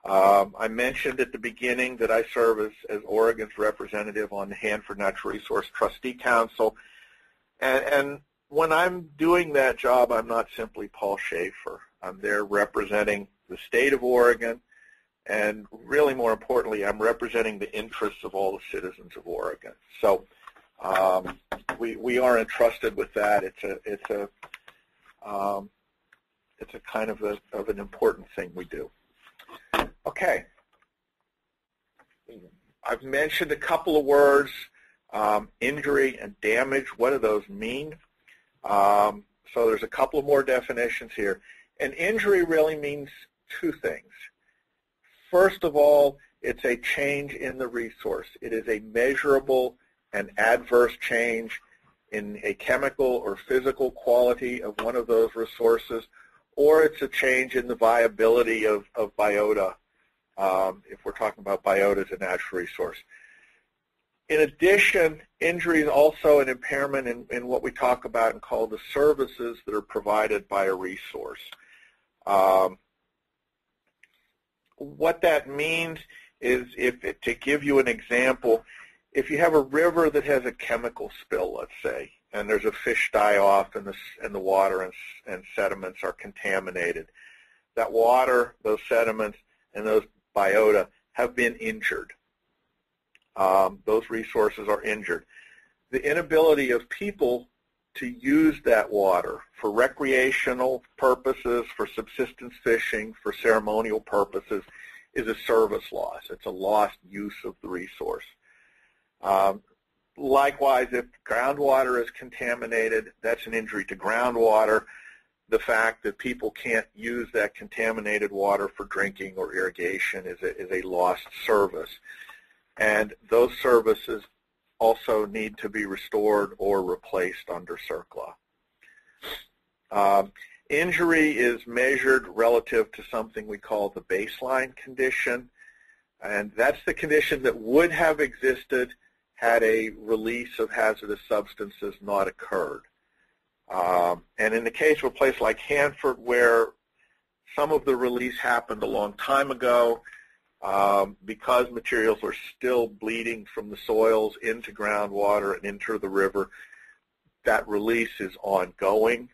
Um, I mentioned at the beginning that I serve as, as, Oregon's representative on the Hanford Natural Resource Trustee Council. And, and, when I'm doing that job, I'm not simply Paul Shaffer. I'm there representing the state of Oregon, and really more importantly, I'm representing the interests of all the citizens of Oregon. So um, we, we are entrusted with that. It's a, it's a, um, it's a kind of, a, of an important thing we do. Okay. I've mentioned a couple of words, um, injury and damage. What do those mean? Um, so there's a couple of more definitions here. An injury really means two things. First of all, it's a change in the resource. It is a measurable and adverse change in a chemical or physical quality of one of those resources, or it's a change in the viability of, of biota um, if we're talking about biota as a natural resource. In addition, injury is also an impairment in, in, what we talk about and call the services that are provided by a resource. Um, what that means is, if it, to give you an example, if you have a river that has a chemical spill, let's say, and there's a fish die off and the, and the water and, and sediments are contaminated, that water, those sediments, and those biota have been injured. Um, those resources are injured. The inability of people to use that water for recreational purposes, for subsistence fishing, for ceremonial purposes is a service loss. It's a lost use of the resource. Um, likewise, if groundwater is contaminated, that's an injury to groundwater. The fact that people can't use that contaminated water for drinking or irrigation is a, is a lost service. And those services also need to be restored or replaced under CERCLA. Um, injury is measured relative to something we call the baseline condition, and that's the condition that would have existed had a release of hazardous substances not occurred. Um, and in the case of a place like Hanford where some of the release happened a long time ago, um, because materials are still bleeding from the soils into groundwater and into the river, that release is ongoing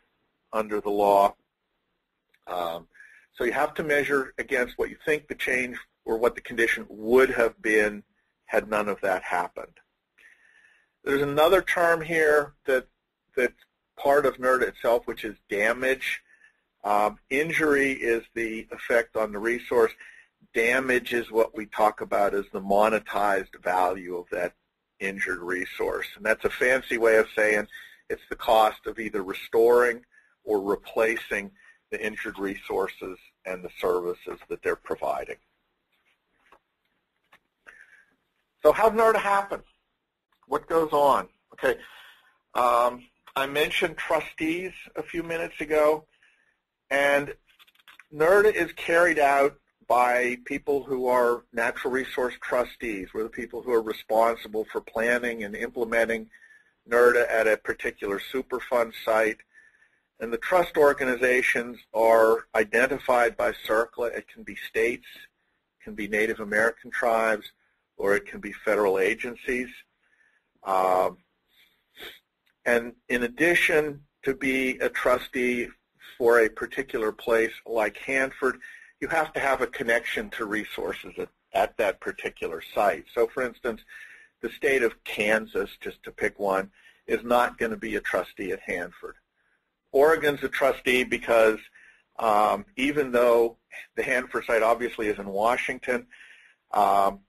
under the law. Um, so you have to measure against what you think the change or what the condition would have been had none of that happened. There's another term here that that's part of NERD itself, which is damage. Um, injury is the effect on the resource damage is what we talk about as the monetized value of that injured resource. And that's a fancy way of saying it's the cost of either restoring or replacing the injured resources and the services that they're providing. So how does NRDA happen? What goes on? Okay, um, I mentioned trustees a few minutes ago, and NRDA is carried out by people who are natural resource trustees. We're the people who are responsible for planning and implementing NRDA at a particular Superfund site. And the trust organizations are identified by CERCLA. It can be states, it can be Native American tribes, or it can be federal agencies. Um, and in addition to be a trustee for a particular place like Hanford, you have to have a connection to resources at, at that particular site. So for instance, the state of Kansas, just to pick one, is not going to be a trustee at Hanford. Oregon's a trustee because um, even though the Hanford site obviously is in Washington, um,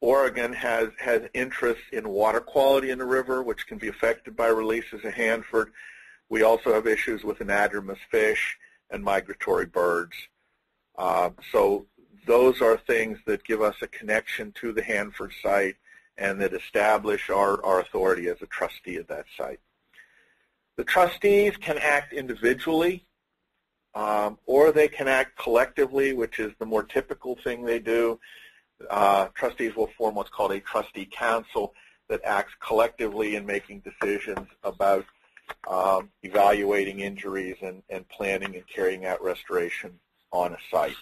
Oregon has, has interests in water quality in the river, which can be affected by releases at Hanford. We also have issues with anadromous fish and migratory birds. Uh, so those are things that give us a connection to the Hanford site and that establish our, our authority as a trustee of that site. The trustees can act individually um, or they can act collectively, which is the more typical thing they do. Uh, trustees will form what's called a trustee council that acts collectively in making decisions about um, evaluating injuries and, and planning and carrying out restoration on a site.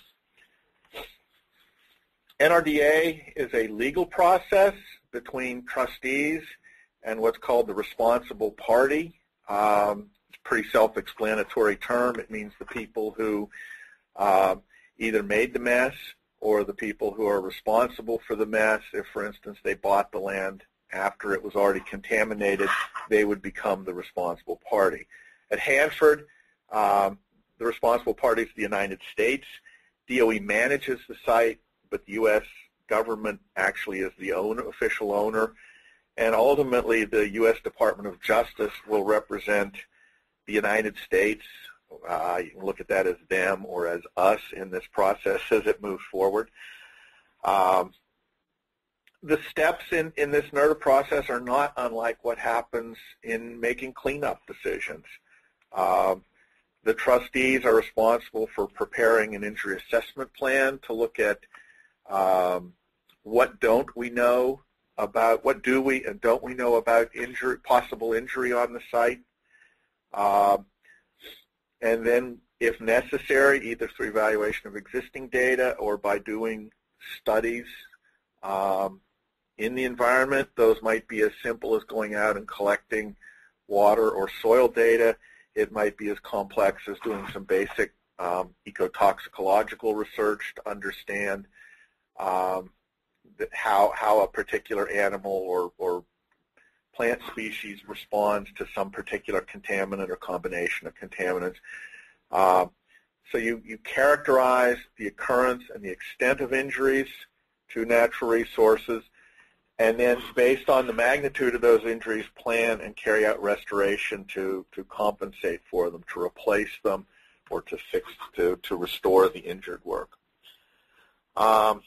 NRDA is a legal process between trustees and what's called the responsible party. Um, it's a pretty self-explanatory term. It means the people who um, either made the mess or the people who are responsible for the mess. If, for instance, they bought the land after it was already contaminated, they would become the responsible party. At Hanford, um, the responsible party is the United States. DOE manages the site, but the U.S. government actually is the owner, official owner. And ultimately, the U.S. Department of Justice will represent the United States. Uh, you can look at that as them or as us in this process as it moves forward. Um, the steps in, in this NRDA process are not unlike what happens in making cleanup decisions. Um, the trustees are responsible for preparing an injury assessment plan to look at um, what don't we know about, what do we and don't we know about injury, possible injury on the site. Um, and then, if necessary, either through evaluation of existing data or by doing studies um, in the environment, those might be as simple as going out and collecting water or soil data. It might be as complex as doing some basic um, ecotoxicological research to understand um, how, how a particular animal or, or plant species responds to some particular contaminant or combination of contaminants. Um, so you, you characterize the occurrence and the extent of injuries to natural resources, and then based on the magnitude of those injuries, plan and carry out restoration to, to compensate for them, to replace them, or to fix, to, to restore the injured work. Um,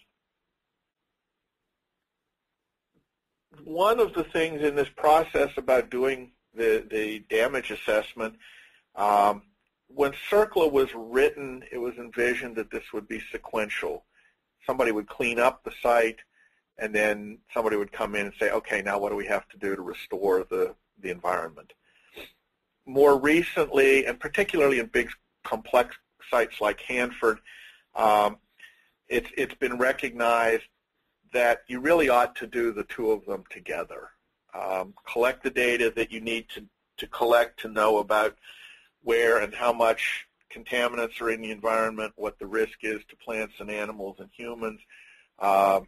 one of the things in this process about doing the, the damage assessment, um, when CERCLA was written, it was envisioned that this would be sequential. Somebody would clean up the site, and then somebody would come in and say, okay, now what do we have to do to restore the, the environment? More recently, and particularly in big complex sites like Hanford, um, it's, it's been recognized that you really ought to do the two of them together. Um, collect the data that you need to, to collect to know about where and how much contaminants are in the environment, what the risk is to plants and animals and humans, uh,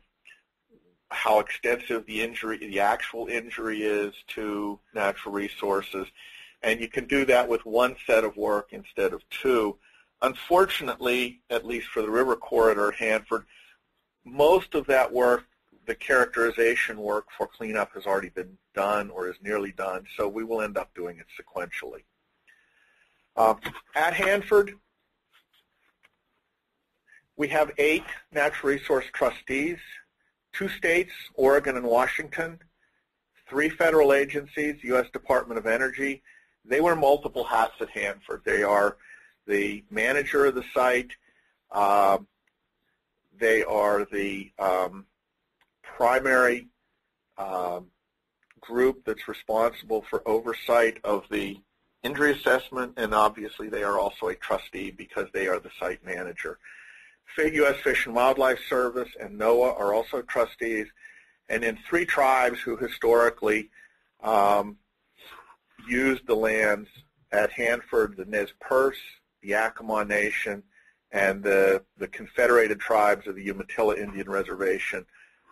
how extensive the injury, the actual injury is to natural resources. And you can do that with one set of work instead of two. Unfortunately, at least for the river corridor at Hanford, most of that work, the characterization work for cleanup has already been done or is nearly done, so we will end up doing it sequentially. Uh, at Hanford, we have eight natural resource trustees, two states, Oregon and Washington, three federal agencies, U.S. Department of Energy. They wear multiple hats at Hanford. They are the manager of the site, uh, they are the um, primary um, group that's responsible for oversight of the injury assessment, and obviously they are also a trustee because they are the site manager. U.S. Fish and Wildlife Service and NOAA are also trustees, and then three tribes who historically um, used the lands at Hanford, the Nez Perce, the Yakama Nation, and the, the Confederated Tribes of the Umatilla Indian Reservation,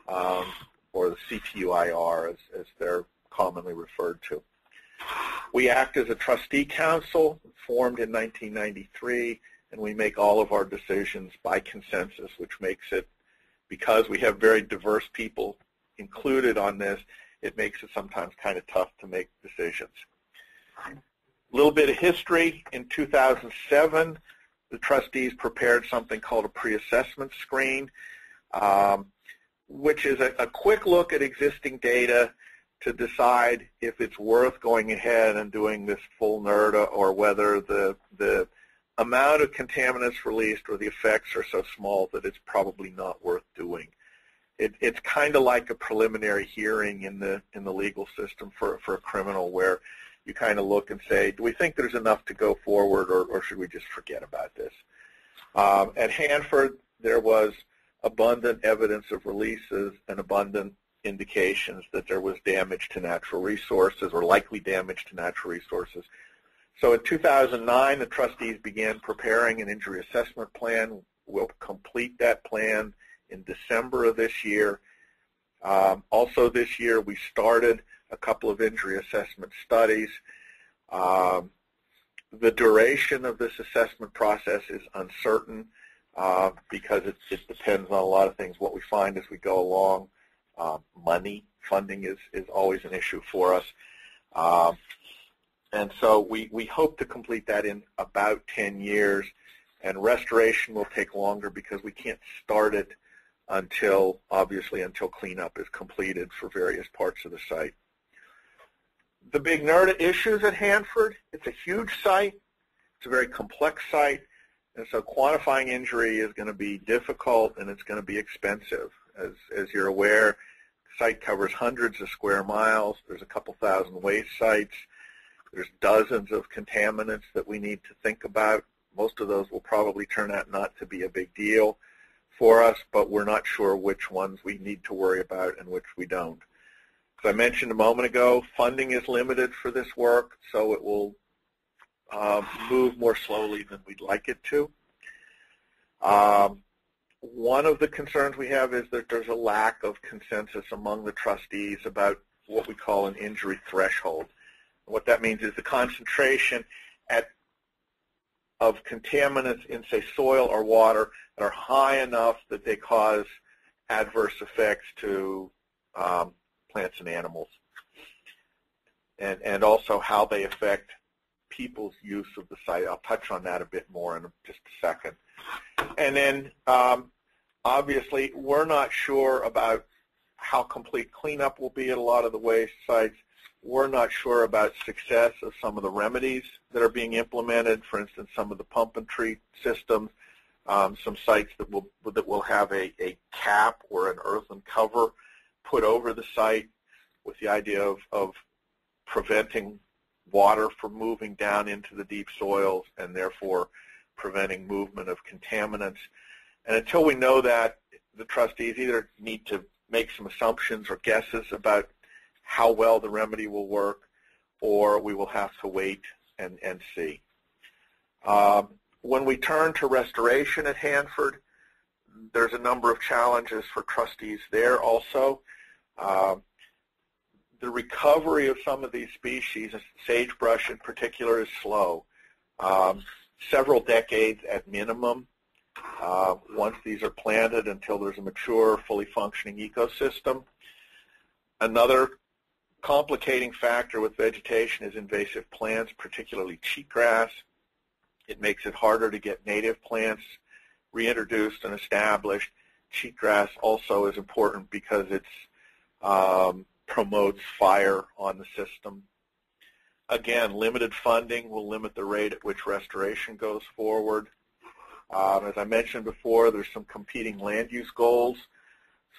um, or the CTUIR as, as they're commonly referred to. We act as a trustee council formed in 1993, and we make all of our decisions by consensus, which makes it, because we have very diverse people included on this, it makes it sometimes kind of tough to make decisions. A little bit of history. In 2007, the trustees prepared something called a pre-assessment screen, um, which is a, a, quick look at existing data to decide if it's worth going ahead and doing this full NRDA or whether the, the amount of contaminants released or the effects are so small that it's probably not worth doing. It, it's kind of like a preliminary hearing in the in the legal system for, for a criminal where you kind of look and say, do we think there's enough to go forward or, or should we just forget about this? Um, at Hanford, there was abundant evidence of releases and abundant indications that there was damage to natural resources or likely damage to natural resources. So in 2009, the trustees began preparing an injury assessment plan. We'll complete that plan in December of this year. Um, also this year, we started a couple of injury assessment studies. Um, the duration of this assessment process is uncertain uh, because it, it, depends on a lot of things. What we find as we go along, uh, money, funding is, is always an issue for us. Uh, and so we, we hope to complete that in about 10 years. And restoration will take longer because we can't start it until, obviously, until cleanup is completed for various parts of the site the big NRDA issues at Hanford, it's a huge site. It's a very complex site. And so quantifying injury is going to be difficult and it's going to be expensive. As, as you're aware, the site covers hundreds of square miles. There's a couple thousand waste sites. There's dozens of contaminants that we need to think about. Most of those will probably turn out not to be a big deal for us, but we're not sure which ones we need to worry about and which we don't. As I mentioned a moment ago, funding is limited for this work, so it will uh, move more slowly than we'd like it to. Um, one of the concerns we have is that there's a lack of consensus among the trustees about what we call an injury threshold. What that means is the concentration at of contaminants in, say, soil or water that are high enough that they cause adverse effects to um, plants and animals, and, and also how they affect people's use of the site. I'll touch on that a bit more in just a second. And then, um, obviously, we're not sure about how complete cleanup will be at a lot of the waste sites. We're not sure about success of some of the remedies that are being implemented. For instance, some of the pump and treat systems, um, some sites that will that will have a, a cap or an earthen cover put over the site with the idea of, of preventing water from moving down into the deep soils and therefore preventing movement of contaminants. And until we know that, the trustees either need to make some assumptions or guesses about how well the remedy will work, or we will have to wait and, and see. Um, when we turn to restoration at Hanford, there's a number of challenges for trustees there also. Um, the recovery of some of these species, sagebrush in particular, is slow. Um, several decades at minimum uh, once these are planted until there's a mature, fully functioning ecosystem. Another complicating factor with vegetation is invasive plants, particularly cheatgrass. It makes it harder to get native plants reintroduced and established. Cheatgrass also is important because it um, promotes fire on the system. Again, limited funding will limit the rate at which restoration goes forward. Um, as I mentioned before, there's some competing land use goals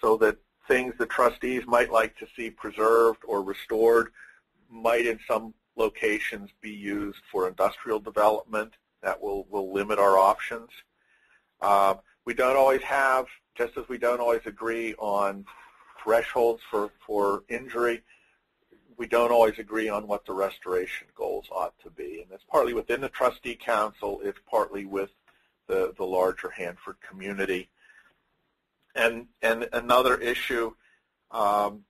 so that things the trustees might like to see preserved or restored might in some locations be used for industrial development. That will, will limit our options. Uh, we don't always have, just as we don't always agree on thresholds for, for injury, we don't always agree on what the restoration goals ought to be. And it's partly within the trustee council, it's partly with the, the larger Hanford community. And, and another issue um,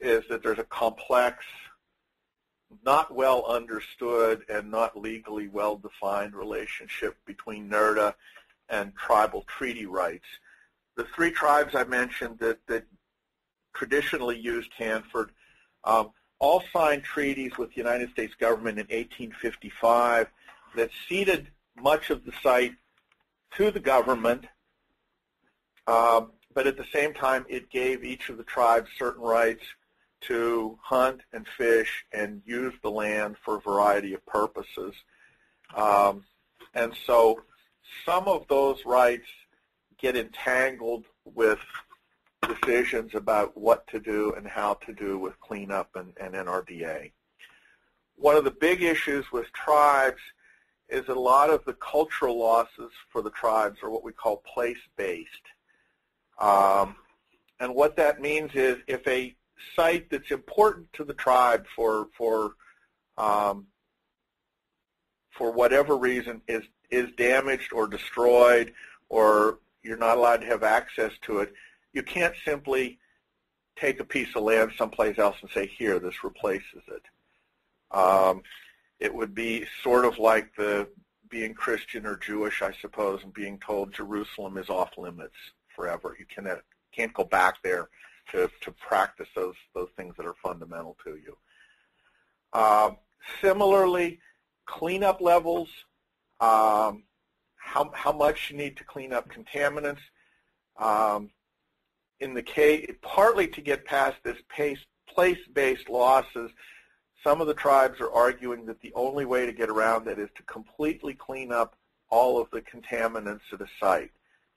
is that there's a complex, not well understood and not legally well defined relationship between NRDA and tribal treaty rights. The three tribes I mentioned that, that traditionally used Hanford um, all signed treaties with the United States government in 1855 that ceded much of the site to the government, um, but at the same time it gave each of the tribes certain rights to hunt and fish and use the land for a variety of purposes. Um, and so some of those rights get entangled with decisions about what to do and how to do with cleanup and, and NRDA. One of the big issues with tribes is a lot of the cultural losses for the tribes are what we call place-based. Um, and what that means is if a site that's important to the tribe for for um, for whatever reason is is damaged or destroyed or you're not allowed to have access to it, you can't simply take a piece of land someplace else and say, here, this replaces it. Um, it would be sort of like the being Christian or Jewish, I suppose, and being told Jerusalem is off limits forever. You cannot, can't go back there to, to practice those, those things that are fundamental to you. Uh, similarly, cleanup levels, um, how, how much you need to clean up contaminants. Um, in the case, partly to get past this place-based losses, some of the tribes are arguing that the only way to get around that is to completely clean up all of the contaminants at a site.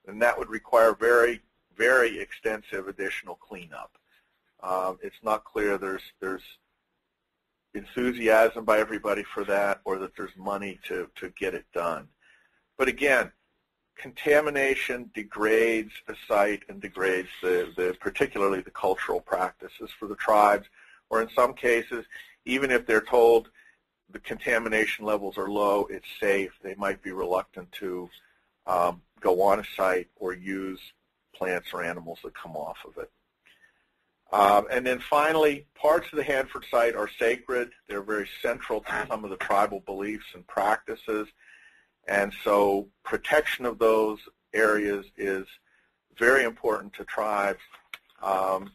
And that would require very, very extensive additional cleanup. Um, it's not clear there's, there's enthusiasm by everybody for that or that there's money to, to get it done. But again, contamination degrades the site and degrades the, the particularly the cultural practices for the tribes, or in some cases, even if they're told the contamination levels are low, it's safe, they might be reluctant to um, go on a site or use plants or animals that come off of it. Um, and then finally, parts of the Hanford site are sacred. They're very central to some of the tribal beliefs and practices. And so protection of those areas is very important to tribes, um,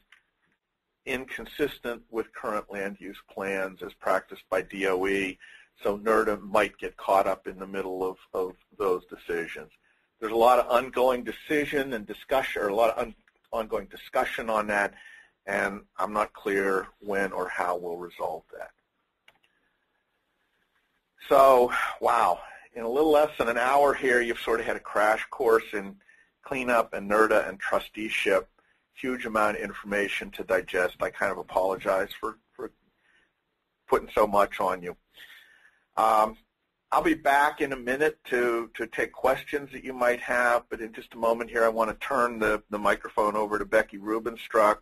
inconsistent with current land use plans as practiced by DOE. So NRDA might get caught up in the middle of, of those decisions. There's a lot of ongoing decision and discussion, or a lot of ongoing discussion on that, and I'm not clear when or how we'll resolve that. So, wow, in a little less than an hour here, you've sort of had a crash course in cleanup and NRDA and trusteeship. Huge amount of information to digest. I kind of apologize for, for putting so much on you. Um, I'll be back in a minute to, to take questions that you might have, but in just a moment here I want to turn the, the microphone over to Becky Rubenstruck,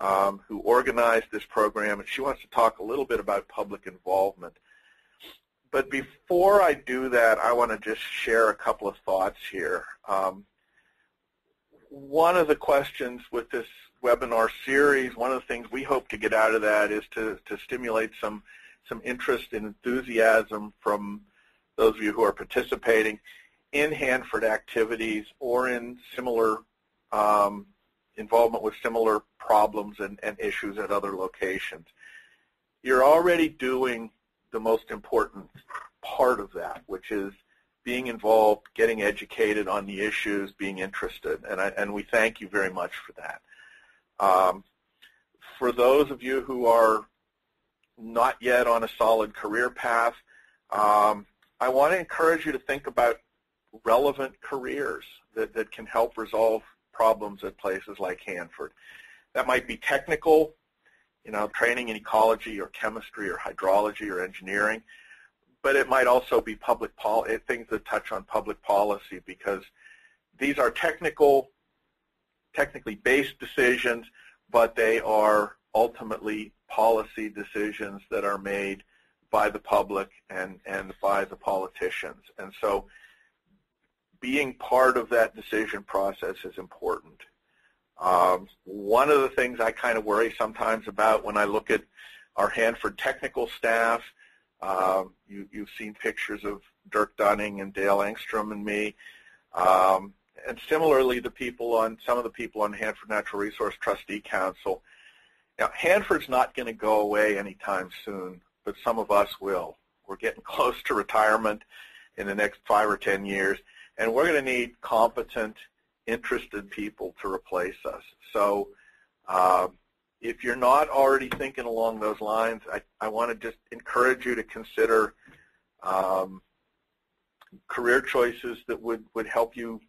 um, who organized this program, and she wants to talk a little bit about public involvement. But before I do that, I want to just share a couple of thoughts here. Um, one of the questions with this webinar series, one of the things we hope to get out of that is to, to stimulate some, some interest and enthusiasm from those of you who are participating in Hanford activities or in similar um, involvement with similar problems and, and issues at other locations. You're already doing the most important part of that, which is being involved, getting educated on the issues, being interested, and, I, and we thank you very much for that. Um, for those of you who are not yet on a solid career path, um, I want to encourage you to think about relevant careers that, that can help resolve problems at places like Hanford. That might be technical, you know, training in ecology or chemistry or hydrology or engineering, but it might also be public policy, things that touch on public policy because these are technical, technically based decisions, but they are ultimately policy decisions that are made by the public and, and by the politicians. And so being part of that decision process is important. Um, one of the things I kind of worry sometimes about when I look at our Hanford technical staff, um, you, have seen pictures of Dirk Dunning and Dale Engstrom and me. Um, and similarly, the people on some of the people on Hanford Natural Resource Trustee Council. Now, Hanford's not going to go away anytime soon, but some of us will. We're getting close to retirement in the next five or ten years, and we're going to need competent, interested people to replace us. So uh, if you're not already thinking along those lines, I, I want to just encourage you to consider um, career choices that would, would help you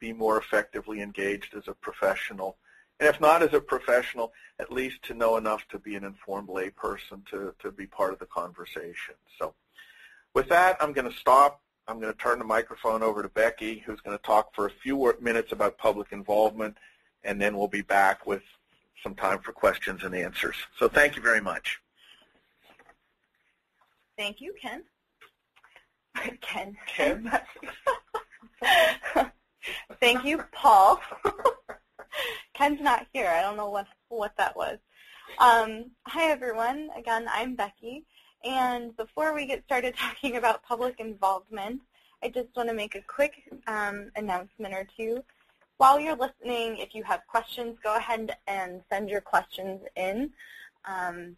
be more effectively engaged as a professional. And if not as a professional, at least to know enough to be an informed layperson to, to be part of the conversation. So with that, I'm going to stop. I'm going to turn the microphone over to Becky, who's going to talk for a few minutes about public involvement, and then we'll be back with some time for questions and answers. So thank you very much. Thank you, Ken. Ken. Ken. thank you, Paul. Ken's not here. I don't know what, what that was. Um, hi, everyone. Again, I'm Becky. And before we get started talking about public involvement, I just want to make a quick um, announcement or two. While you're listening, if you have questions, go ahead and send your questions in. Um,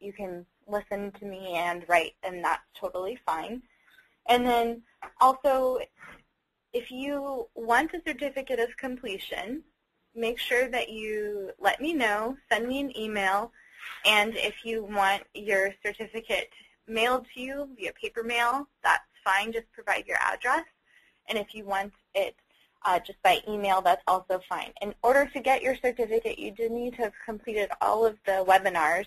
you can listen to me and write, and that's totally fine. And then also, if you want a certificate of completion, make sure that you let me know, send me an email, and if you want your certificate mailed to you via paper mail, that's fine. Just provide your address. And if you want it uh, just by email, that's also fine. In order to get your certificate, you do need to have completed all of the webinars.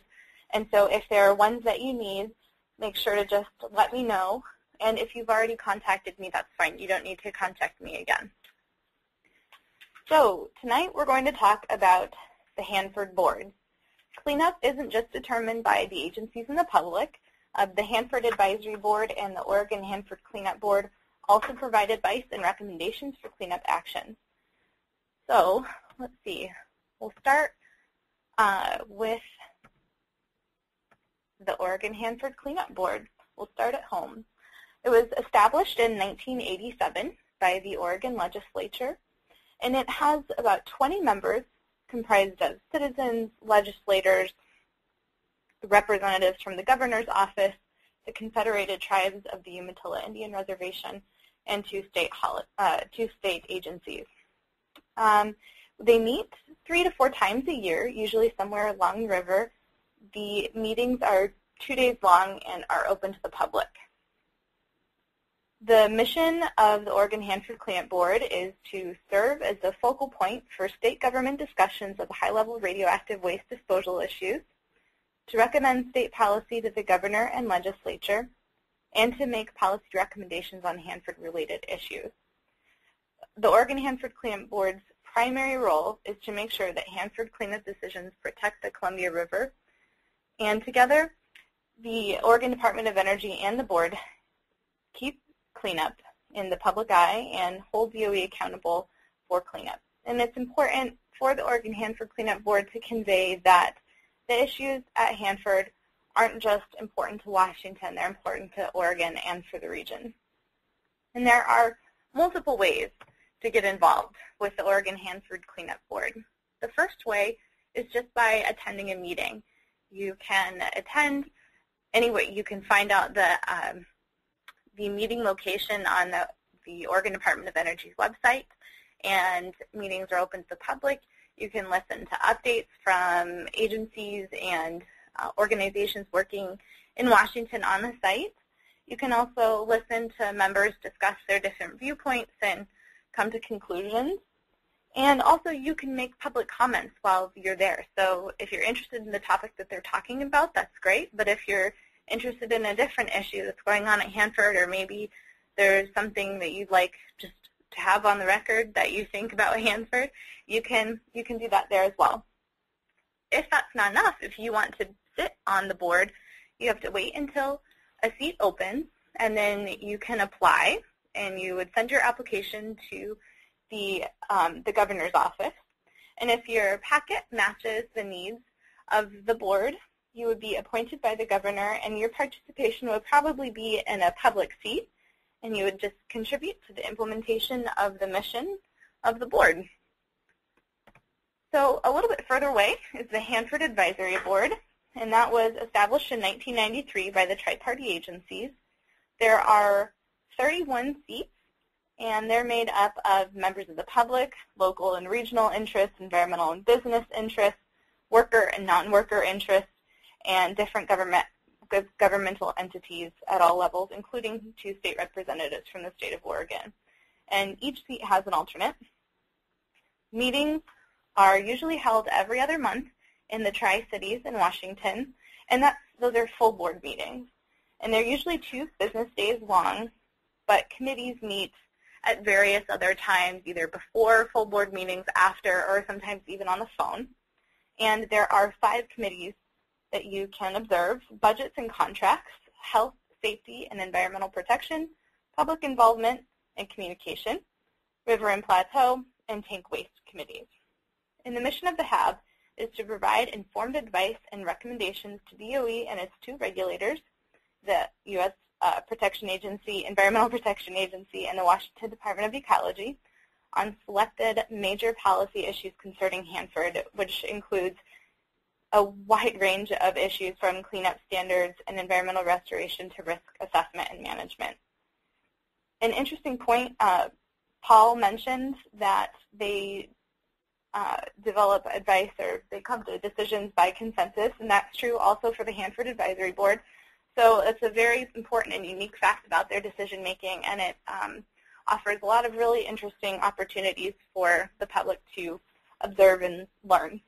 And so if there are ones that you need, make sure to just let me know. And if you've already contacted me, that's fine. You don't need to contact me again. So tonight we're going to talk about the Hanford Board. Cleanup isn't just determined by the agencies and the public. Uh, the Hanford Advisory Board and the Oregon Hanford Cleanup Board also provide advice and recommendations for cleanup actions. So let's see. We'll start uh, with the Oregon Hanford Cleanup Board. We'll start at home. It was established in 1987 by the Oregon legislature, and it has about 20 members comprised of citizens, legislators, representatives from the governor's office, the Confederated Tribes of the Umatilla Indian Reservation, and two state, uh, two state agencies. Um, they meet three to four times a year, usually somewhere along the river. The meetings are two days long and are open to the public. The mission of the Oregon Hanford Cleanup Board is to serve as the focal point for state government discussions of high-level radioactive waste disposal issues, to recommend state policy to the governor and legislature, and to make policy recommendations on Hanford-related issues. The Oregon Hanford Cleanup Board's primary role is to make sure that Hanford cleanup decisions protect the Columbia River, and together, the Oregon Department of Energy and the board keep cleanup in the public eye and hold DOE accountable for cleanup. And it's important for the Oregon Hanford Cleanup Board to convey that the issues at Hanford aren't just important to Washington, they're important to Oregon and for the region. And there are multiple ways to get involved with the Oregon Hanford Cleanup Board. The first way is just by attending a meeting. You can attend anyway. You can find out the um, the meeting location on the, the Oregon Department of Energy's website, and meetings are open to the public. You can listen to updates from agencies and uh, organizations working in Washington on the site. You can also listen to members discuss their different viewpoints and come to conclusions. And also you can make public comments while you're there. So if you're interested in the topic that they're talking about, that's great. But if you're interested in a different issue that's going on at Hanford or maybe there's something that you'd like just to have on the record that you think about Hanford, you can, you can do that there as well. If that's not enough, if you want to sit on the board, you have to wait until a seat opens and then you can apply and you would send your application to the, um, the governor's office. And if your packet matches the needs of the board, you would be appointed by the governor and your participation would probably be in a public seat and you would just contribute to the implementation of the mission of the board. So a little bit further away is the Hanford Advisory Board, and that was established in 1993 by the tri-party agencies. There are 31 seats, and they're made up of members of the public, local and regional interests, environmental and business interests, worker and non-worker interests, and different government governmental entities at all levels, including mm-hmm. two state representatives from the state of Oregon. And each seat has an alternate. Meetings are usually held every other month in the Tri-Cities in Washington, and that's, those are full board meetings. And they're usually two business days long, but committees meet at various other times, either before full board meetings, after, or sometimes even on the phone. And there are five committees that you can observe, budgets and contracts, health, safety, and environmental protection, public involvement and communication, river and plateau, and tank waste committees. And the mission of the HAB is to provide informed advice and recommendations to DOE and its two regulators, the U.S. Uh, Protection Agency, Environmental Protection Agency, and the Washington Department of Ecology on selected major policy issues concerning Hanford, which includes a wide range of issues from cleanup standards and environmental restoration to risk assessment and management. An interesting point, uh, Paul mentioned that they uh, develop advice or they come to decisions by consensus, and that's true also for the Hanford Advisory Board. So it's a very important and unique fact about their decision making, and it um, offers a lot of really interesting opportunities for the public to observe and learn.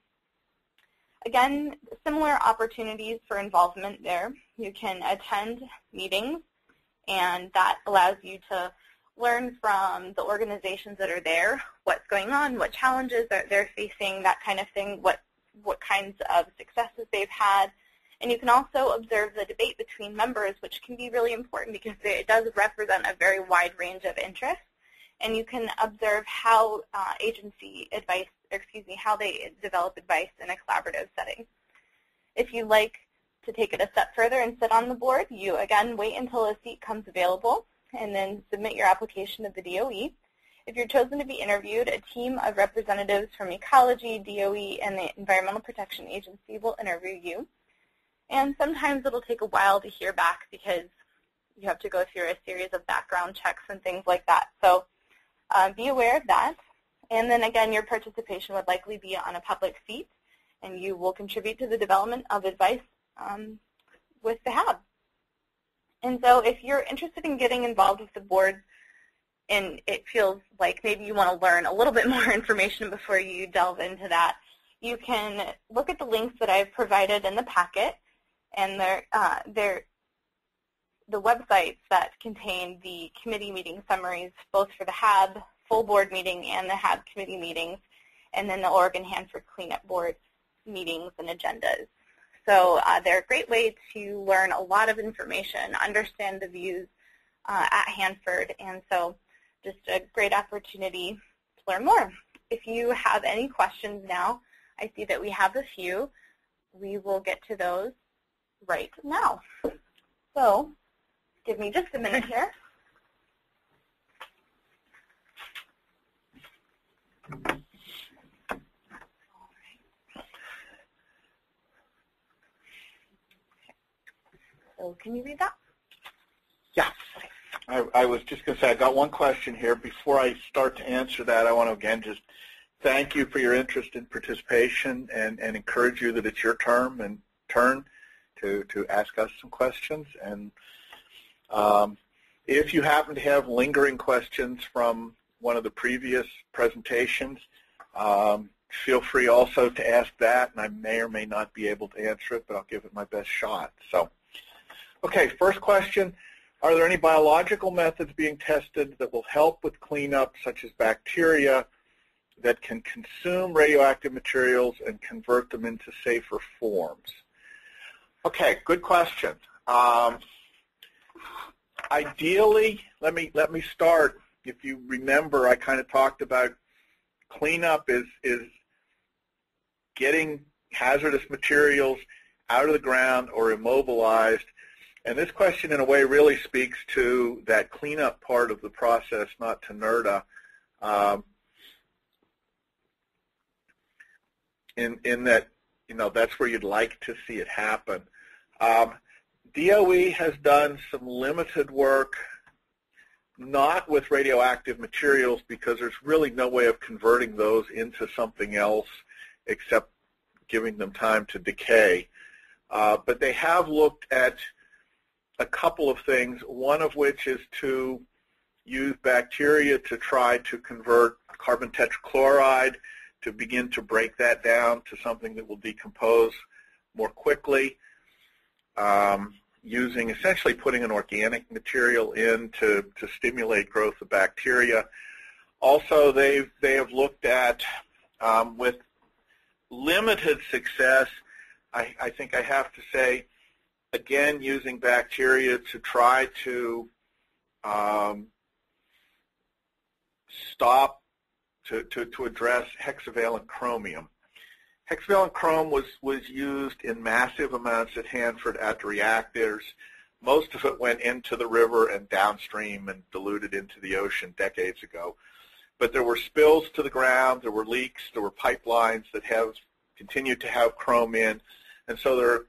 Again, similar opportunities for involvement there. You can attend meetings, and that allows you to learn from the organizations that are there, what's going on, what challenges they're facing, that kind of thing, what, what kinds of successes they've had, And you can also observe the debate between members, which can be really important because it does represent a very wide range of interests. And you can observe how uh, agency advice, excuse me, how they develop advice in a collaborative setting. If you like to take it a step further and sit on the board, you again wait until a seat comes available and then submit your application to the DOE. If you're chosen to be interviewed, a team of representatives from ecology, DOE, and the Environmental Protection Agency will interview you. And sometimes it'll take a while to hear back because you have to go through a series of background checks and things like that. So uh, be aware of that. And then again, your participation would likely be on a public seat, and you will contribute to the development of advice um, with the HAB. And so if you're interested in getting involved with the board and it feels like maybe you want to learn a little bit more information before you delve into that, you can look at the links that I've provided in the packet and they're, uh, they're the websites that contain the committee meeting summaries, both for the HAB full board meeting and the HAB committee meetings, and then the Oregon Hanford Cleanup Board meetings and agendas. So uh, they're a great way to learn a lot of information, understand the views uh, at Hanford, and so just a great opportunity to learn more. If you have any questions now, I see that we have a few. We will get to those right now. So give me just a minute here. So can you read that? Yeah. I, I was just going to say, I got one question here. Before I start to answer that, I want to again just thank you for your interest and participation and, and encourage you that it's your term and turn to, to ask us some questions. And um, if you happen to have lingering questions from one of the previous presentations, um, feel free also to ask that, and I may or may not be able to answer it, but I'll give it my best shot. So. Okay, first question. Are there any biological methods being tested that will help with cleanup, such as bacteria, that can consume radioactive materials and convert them into safer forms? Okay, good question. Um, ideally, let me let me start. If you remember, I kind of talked about cleanup is is getting hazardous materials out of the ground or immobilized and this question, in a way, really speaks to that cleanup part of the process, not to NRDA. Um, in, in that, you know, that's where you'd like to see it happen. Um, DOE has done some limited work, not with radioactive materials, because there's really no way of converting those into something else except giving them time to decay. Uh, but they have looked at a couple of things, one of which is to use bacteria to try to convert carbon tetrachloride to begin to break that down to something that will decompose more quickly, um, using essentially putting an organic material in to, to stimulate growth of bacteria. Also, they've, they have looked at, um, with limited success, I, I think I have to say, again, using bacteria to try to um, stop, to, to, to address hexavalent chromium. Hexavalent chrome was, was used in massive amounts at Hanford at reactors. Most of it went into the river and downstream and diluted into the ocean decades ago. But there were spills to the ground, there were leaks, there were pipelines that have continued to have chrome in. And so there are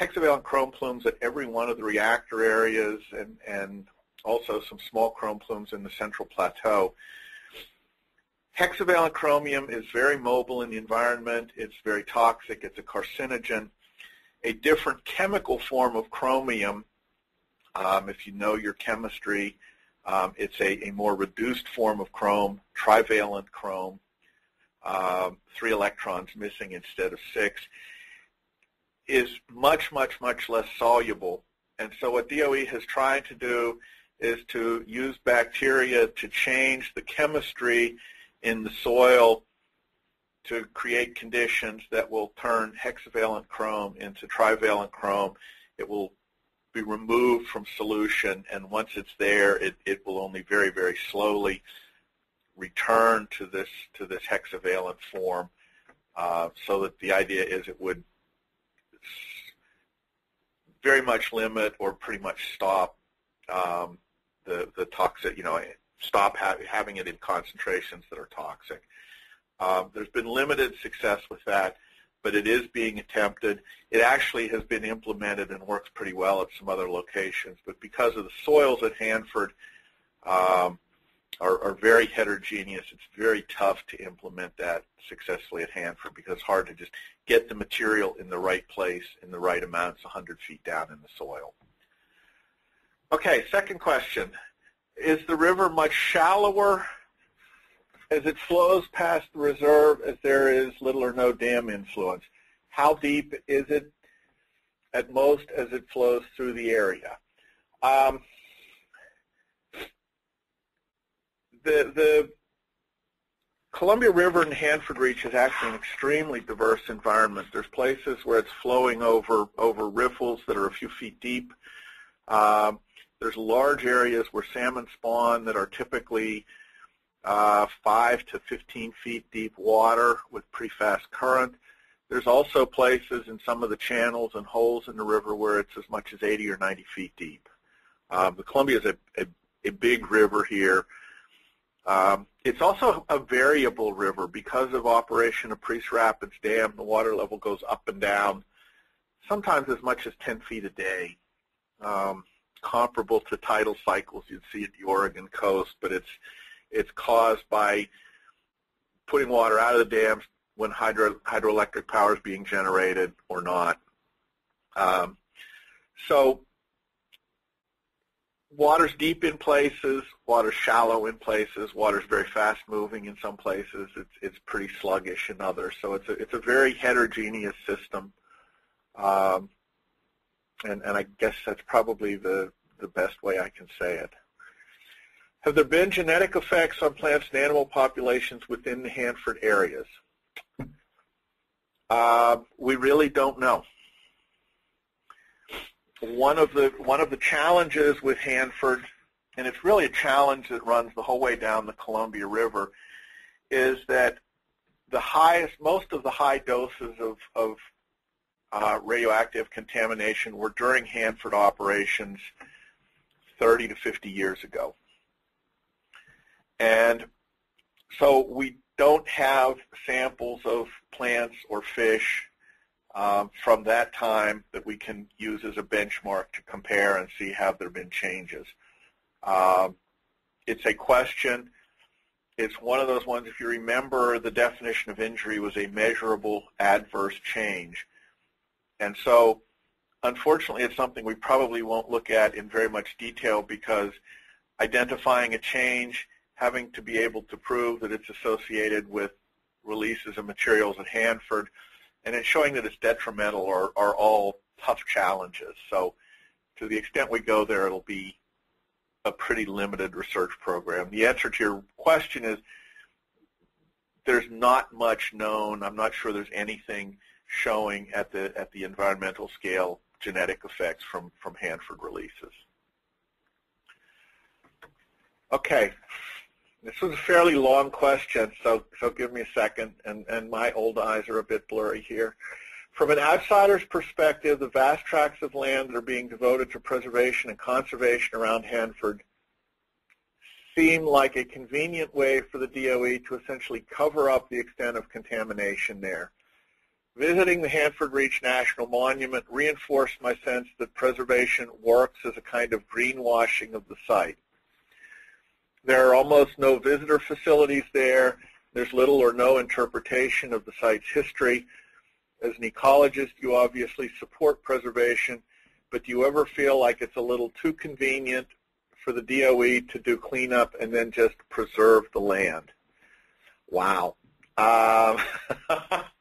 hexavalent chrome plumes at every one of the reactor areas and, and also some small chrome plumes in the central plateau. Hexavalent chromium is very mobile in the environment. It's very toxic. It's a carcinogen. A different chemical form of chromium, um, if you know your chemistry, um, it's a, a, more reduced form of chrome, trivalent chrome, um, three electrons missing instead of six is much, much, much less soluble. And so what DOE has tried to do is to use bacteria to change the chemistry in the soil to create conditions that will turn hexavalent chrome into trivalent chrome. It will be removed from solution, and once it's there, it, it will only very, very slowly return to this to this hexavalent form. Uh, so that the idea is it would very much limit or pretty much stop um, the the toxic, you know, stop ha having it in concentrations that are toxic. Um, there's been limited success with that, but it is being attempted. It actually has been implemented and works pretty well at some other locations, but because of the soils at Hanford um, are, are, very heterogeneous, it's very tough to implement that successfully at Hanford because it's hard to just get the material in the right place in the right amounts 100 feet down in the soil. Okay, second question. Is the river much shallower as it flows past the reserve as there is little or no dam influence? How deep is it at most as it flows through the area? Um, the, the Columbia River and Hanford Reach is actually an extremely diverse environment. There's places where it's flowing over, over riffles that are a few feet deep. Um, there's large areas where salmon spawn that are typically uh, 5 to 15 feet deep water with pretty fast current. There's also places in some of the channels and holes in the river where it's as much as 80 or 90 feet deep. Um, the Columbia is a, a, a big river here. Um, it's also a variable river because of operation of Priest Rapids Dam. The water level goes up and down, sometimes as much as 10 feet a day, um, comparable to tidal cycles you'd see at the Oregon coast, but it's it's caused by putting water out of the dams when hydro, hydroelectric power is being generated or not. Um, so water's deep in places, water's shallow in places, water's very fast moving in some places, it's, it's pretty sluggish in others. So it's a, it's a very heterogeneous system. Um, and, and I guess that's probably the, the best way I can say it. Have there been genetic effects on plants and animal populations within the Hanford areas? Uh, we really don't know. One of the one of the challenges with Hanford, and it's really a challenge that runs the whole way down the Columbia River, is that the highest, most of the high doses of, of uh, radioactive contamination were during Hanford operations 30 to 50 years ago. And so we don't have samples of plants or fish um, from that time that we can use as a benchmark to compare and see have there been changes. Um, it's a question. It's one of those ones, if you remember, the definition of injury was a measurable adverse change. And so, unfortunately, it's something we probably won't look at in very much detail because identifying a change having to be able to prove that it's associated with releases of materials at Hanford, and then showing that it's detrimental are, are all tough challenges. So to the extent we go there, it'll be a pretty limited research program. The answer to your question is there's not much known. I'm not sure there's anything showing at the at the environmental scale genetic effects from, from Hanford releases. Okay, this was a fairly long question, so so give me a second, and, and my old eyes are a bit blurry here. From an outsider's perspective, the vast tracts of land that are being devoted to preservation and conservation around Hanford seem like a convenient way for the DOE to essentially cover up the extent of contamination there. Visiting the Hanford Reach National Monument reinforced my sense that preservation works as a kind of greenwashing of the site. There are almost no visitor facilities there. There's little or no interpretation of the site's history. As an ecologist, you obviously support preservation, but do you ever feel like it's a little too convenient for the DOE to do cleanup and then just preserve the land? Wow. Um,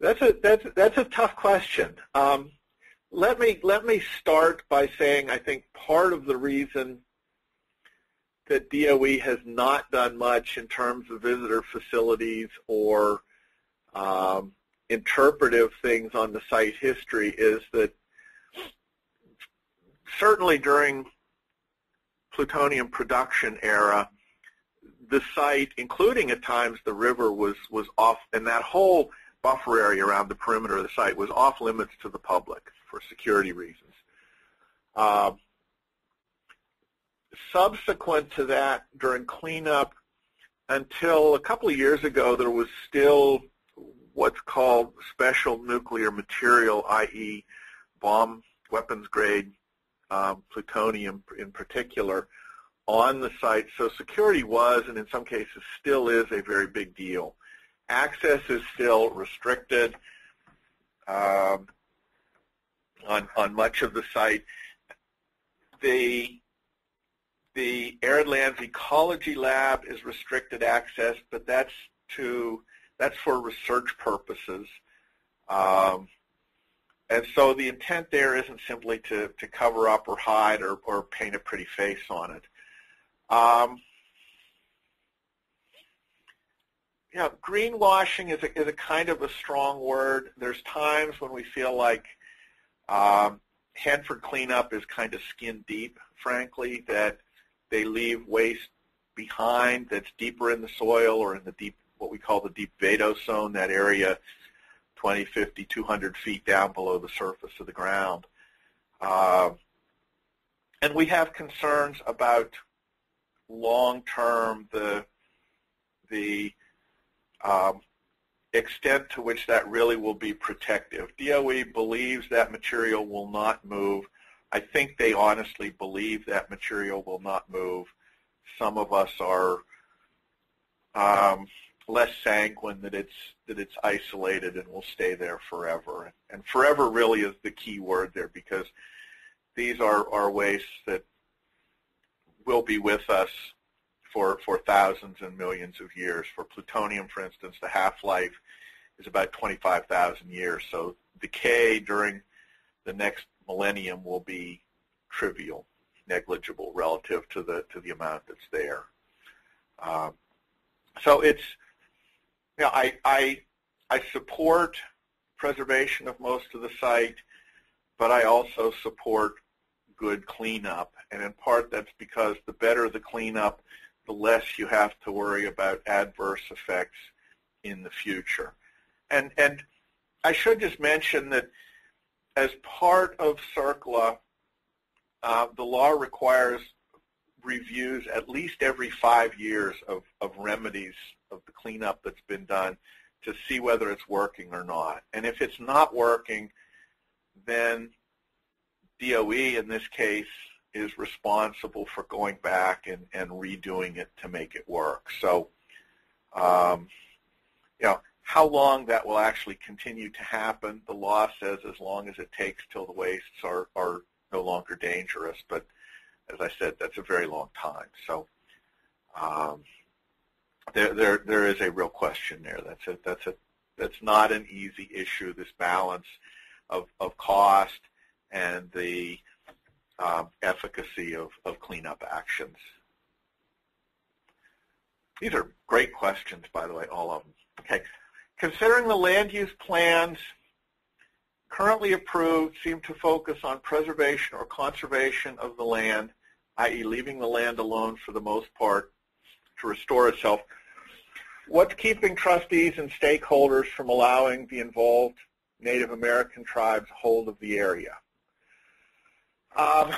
that's a that's that's a tough question. Um, let me let me start by saying I think part of the reason that DOE has not done much in terms of visitor facilities or um, interpretive things on the site history is that certainly during plutonium production era, the site, including at times the river, was was off, and that whole buffer area around the perimeter of the site was off limits to the public for security reasons. Uh, subsequent to that, during cleanup, until a couple of years ago, there was still what's called special nuclear material, i.e. bomb weapons grade um, plutonium in particular, on the site. So security was, and in some cases still is, a very big deal. Access is still restricted um, on, on much of the site. The, the Arid Lands Ecology Lab is restricted access, but that's to that's for research purposes. Um, and so the intent there isn't simply to, to cover up or hide or, or paint a pretty face on it. Um, you know, greenwashing is a, is a kind of a strong word. There's times when we feel like um, Hanford cleanup is kind of skin deep, frankly, that they leave waste behind that's deeper in the soil or in the deep, what we call the deep vadose zone, that area 20, 50, 200 feet down below the surface of the ground. Uh, and we have concerns about long-term the the um, extent to which that really will be protective. DOE believes that material will not move. I think they honestly believe that material will not move. Some of us are um, less sanguine that it's that it's isolated and will stay there forever. And forever really is the key word there because these are, are wastes that will be with us for, for thousands and millions of years. For plutonium, for instance, the half-life is about 25,000 years. So decay during the next millennium will be trivial, negligible relative to the to the amount that's there. Um, so it's you know, I, I I support preservation of most of the site, but I also support good cleanup. And in part that's because the better the cleanup, the less you have to worry about adverse effects in the future. And, and I should just mention that as part of CERCLA, uh, the law requires reviews at least every five years of, of remedies of the cleanup that's been done to see whether it's working or not. And if it's not working, then DOE in this case is responsible for going back and, and redoing it to make it work. So, um, you know, how long that will actually continue to happen, the law says as long as it takes till the wastes are, are no longer dangerous. But as I said, that's a very long time. So um, there, there, there is a real question there. That's a, that's a, that's not an easy issue. This balance of, of cost and the um, efficacy of, of cleanup actions. These are great questions, by the way, all of them. Okay, considering the land use plans currently approved seem to focus on preservation or conservation of the land, i.e. leaving the land alone for the most part to restore itself. What's keeping trustees and stakeholders from allowing the involved Native American tribes hold of the area? Um,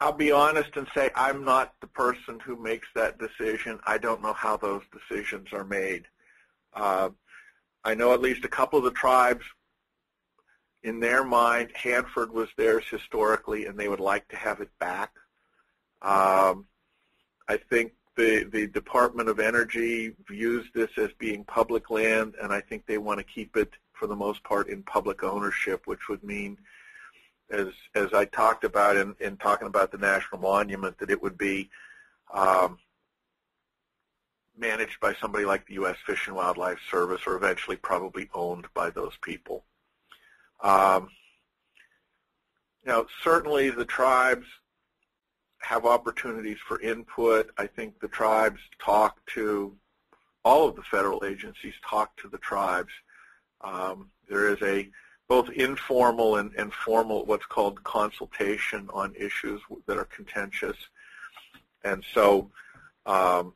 I'll be honest and say I'm not the person who makes that decision. I don't know how those decisions are made. Uh, I know at least a couple of the tribes, in their mind, Hanford was theirs historically, and they would like to have it back. Um, I think the, the Department of Energy views this as being public land, and I think they want to keep it, for the most part, in public ownership, which would mean, as as I talked about in, in talking about the National Monument, that it would be um, managed by somebody like the U.S. Fish and Wildlife Service or eventually probably owned by those people. Um, know, certainly the tribes have opportunities for input. I think the tribes talk to all of the federal agencies talk to the tribes. Um, there is a both informal and, and formal what's called consultation on issues that are contentious. And so, um,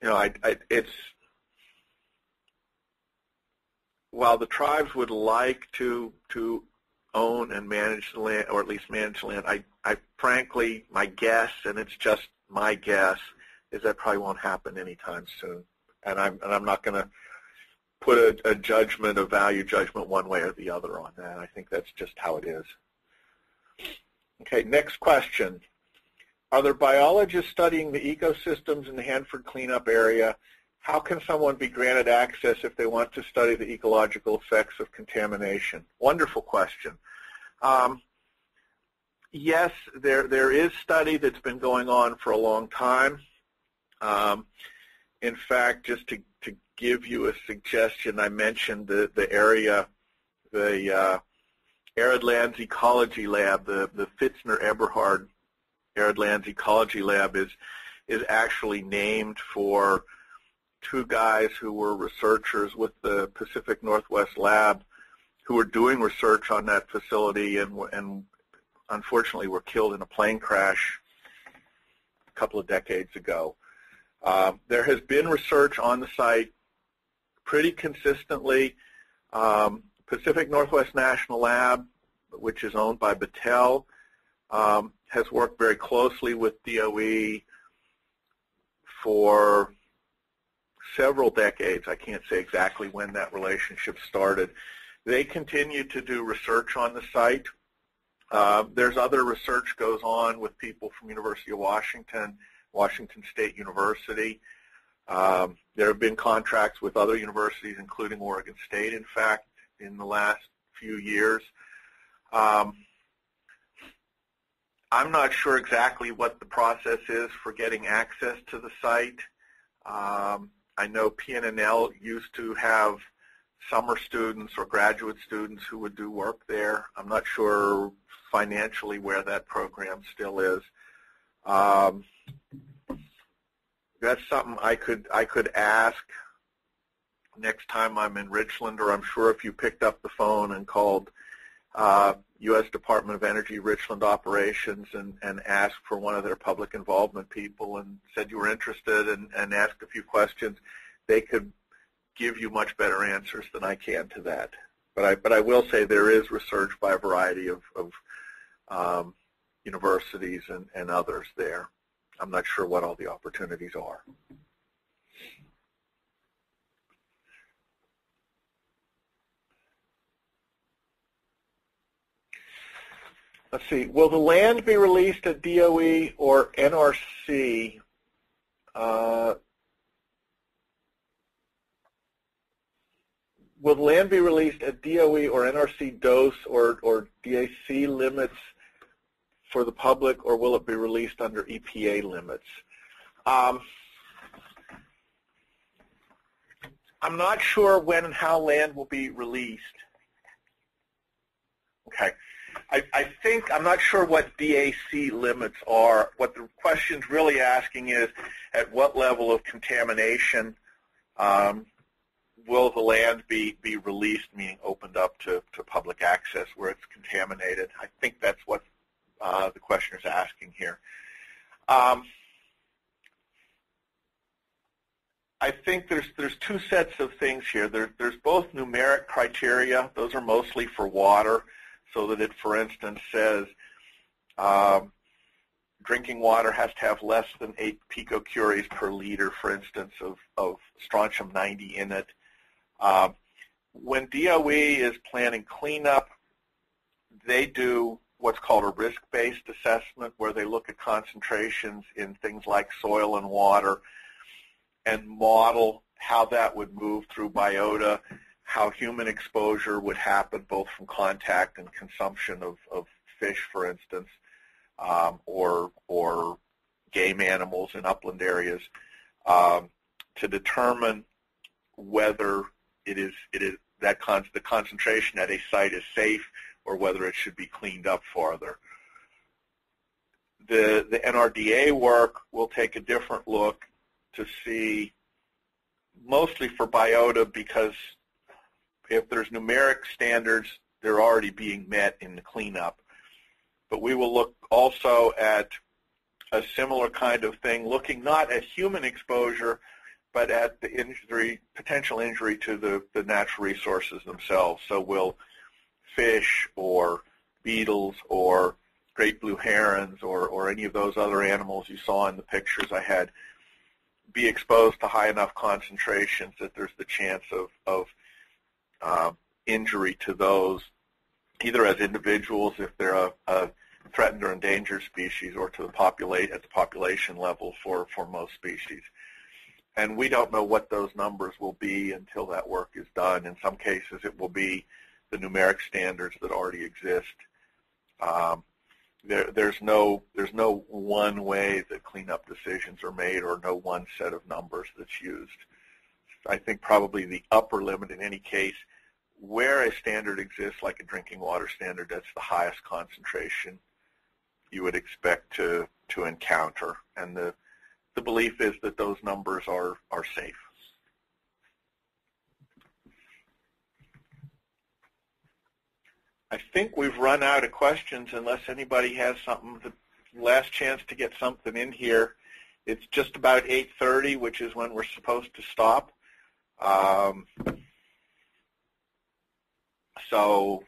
you know, I, I, it's while the tribes would like to to own and manage the land, or at least manage the land, I, I frankly, my guess, and it's just my guess, is that probably won't happen anytime soon. And I'm and I'm not going to put a, a judgment, a value judgment, one way or the other on that. I think that's just how it is. Okay, next question. Are there biologists studying the ecosystems in the Hanford cleanup area? How can someone be granted access if they want to study the ecological effects of contamination? Wonderful question. Um, yes, there, there is study that's been going on for a long time. Um, in fact, just to, to give you a suggestion, I mentioned the, the area, the uh, Arid Lands Ecology Lab, the, the Fitzner-Eberhardt Arid Lands Ecology Lab is, is actually named for two guys who were researchers with the Pacific Northwest Lab who were doing research on that facility and, and unfortunately were killed in a plane crash a couple of decades ago. Uh, there has been research on the site pretty consistently. Um, Pacific Northwest National Lab, which is owned by Battelle, um, has worked very closely with DOE for several decades. I can't say exactly when that relationship started. They continue to do research on the site. Uh, there's other research goes on with people from University of Washington, Washington State University. Um, there have been contracts with other universities, including Oregon State, in fact, in the last few years. Um, I'm not sure exactly what the process is for getting access to the site. Um, I know PNNL used to have summer students or graduate students who would do work there. I'm not sure financially where that program still is. Um, that's something I could I could ask next time I'm in Richland, or I'm sure if you picked up the phone and called uh, U.S. Department of Energy Richland operations and, and asked for one of their public involvement people and said you were interested and, and asked a few questions, they could give you much better answers than I can to that. But I, but I will say there is research by a variety of, of um, universities and, and others there. I'm not sure what all the opportunities are. Let's see. Will the land be released at DOE or NRC? Uh, will the land be released at DOE or NRC dose or, or DAC limits for the public, or will it be released under EPA limits? Um, I'm not sure when and how land will be released. Okay. I, I think, I'm not sure what DAC limits are. What the question's really asking is at what level of contamination um, will the land be, be released, meaning opened up to, to public access where it's contaminated. I think that's what uh, the question is asking here. Um, I think there's there's two sets of things here. There, there's both numeric criteria. Those are mostly for water so that it, for instance, says um, drinking water has to have less than 8 picocuries per liter, for instance, of, of strontium-90 in it. Um, when DOE is planning cleanup, they do what's called a risk-based assessment where they look at concentrations in things like soil and water and model how that would move through biota how human exposure would happen both from contact and consumption of, of fish, for instance, um, or, or game animals in upland areas, um, to determine whether it is, it is that con the concentration at a site is safe or whether it should be cleaned up farther. The, the NRDA work will take a different look to see, mostly for biota, because if there's numeric standards, they're already being met in the cleanup. But we will look also at a similar kind of thing, looking not at human exposure, but at the injury, potential injury to the, the natural resources themselves. So will fish or beetles or great blue herons or, or any of those other animals you saw in the pictures I had be exposed to high enough concentrations that there's the chance of, of uh, injury to those, either as individuals if they're a, a threatened or endangered species or to the populate at the population level for, for most species. And we don't know what those numbers will be until that work is done. In some cases, it will be the numeric standards that already exist. Um, there, there's no there's no one way that cleanup decisions are made or no one set of numbers that's used. I think probably the upper limit in any case, where a standard exists, like a drinking water standard, that's the highest concentration you would expect to to encounter, and the the belief is that those numbers are are safe. I think we've run out of questions unless anybody has something. The last chance to get something in here. It's just about 8.30, which is when we're supposed to stop. Um, so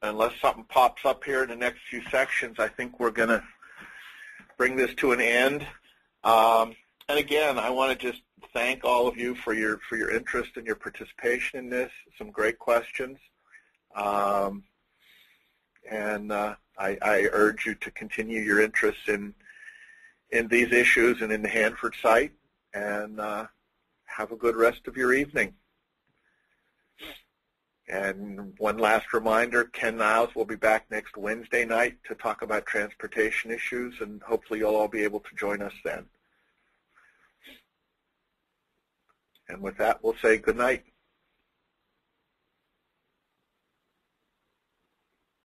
unless something pops up here in the next few sections, I think we're going to bring this to an end. Um, and again, I want to just thank all of you for your for your interest and your participation in this. Some great questions. Um, and uh, I, I, urge you to continue your interest in in these issues and in the Hanford site. And uh, have a good rest of your evening. And one last reminder, Ken Niles will be back next Wednesday night to talk about transportation issues, and hopefully you'll all be able to join us then. And with that, we'll say good night.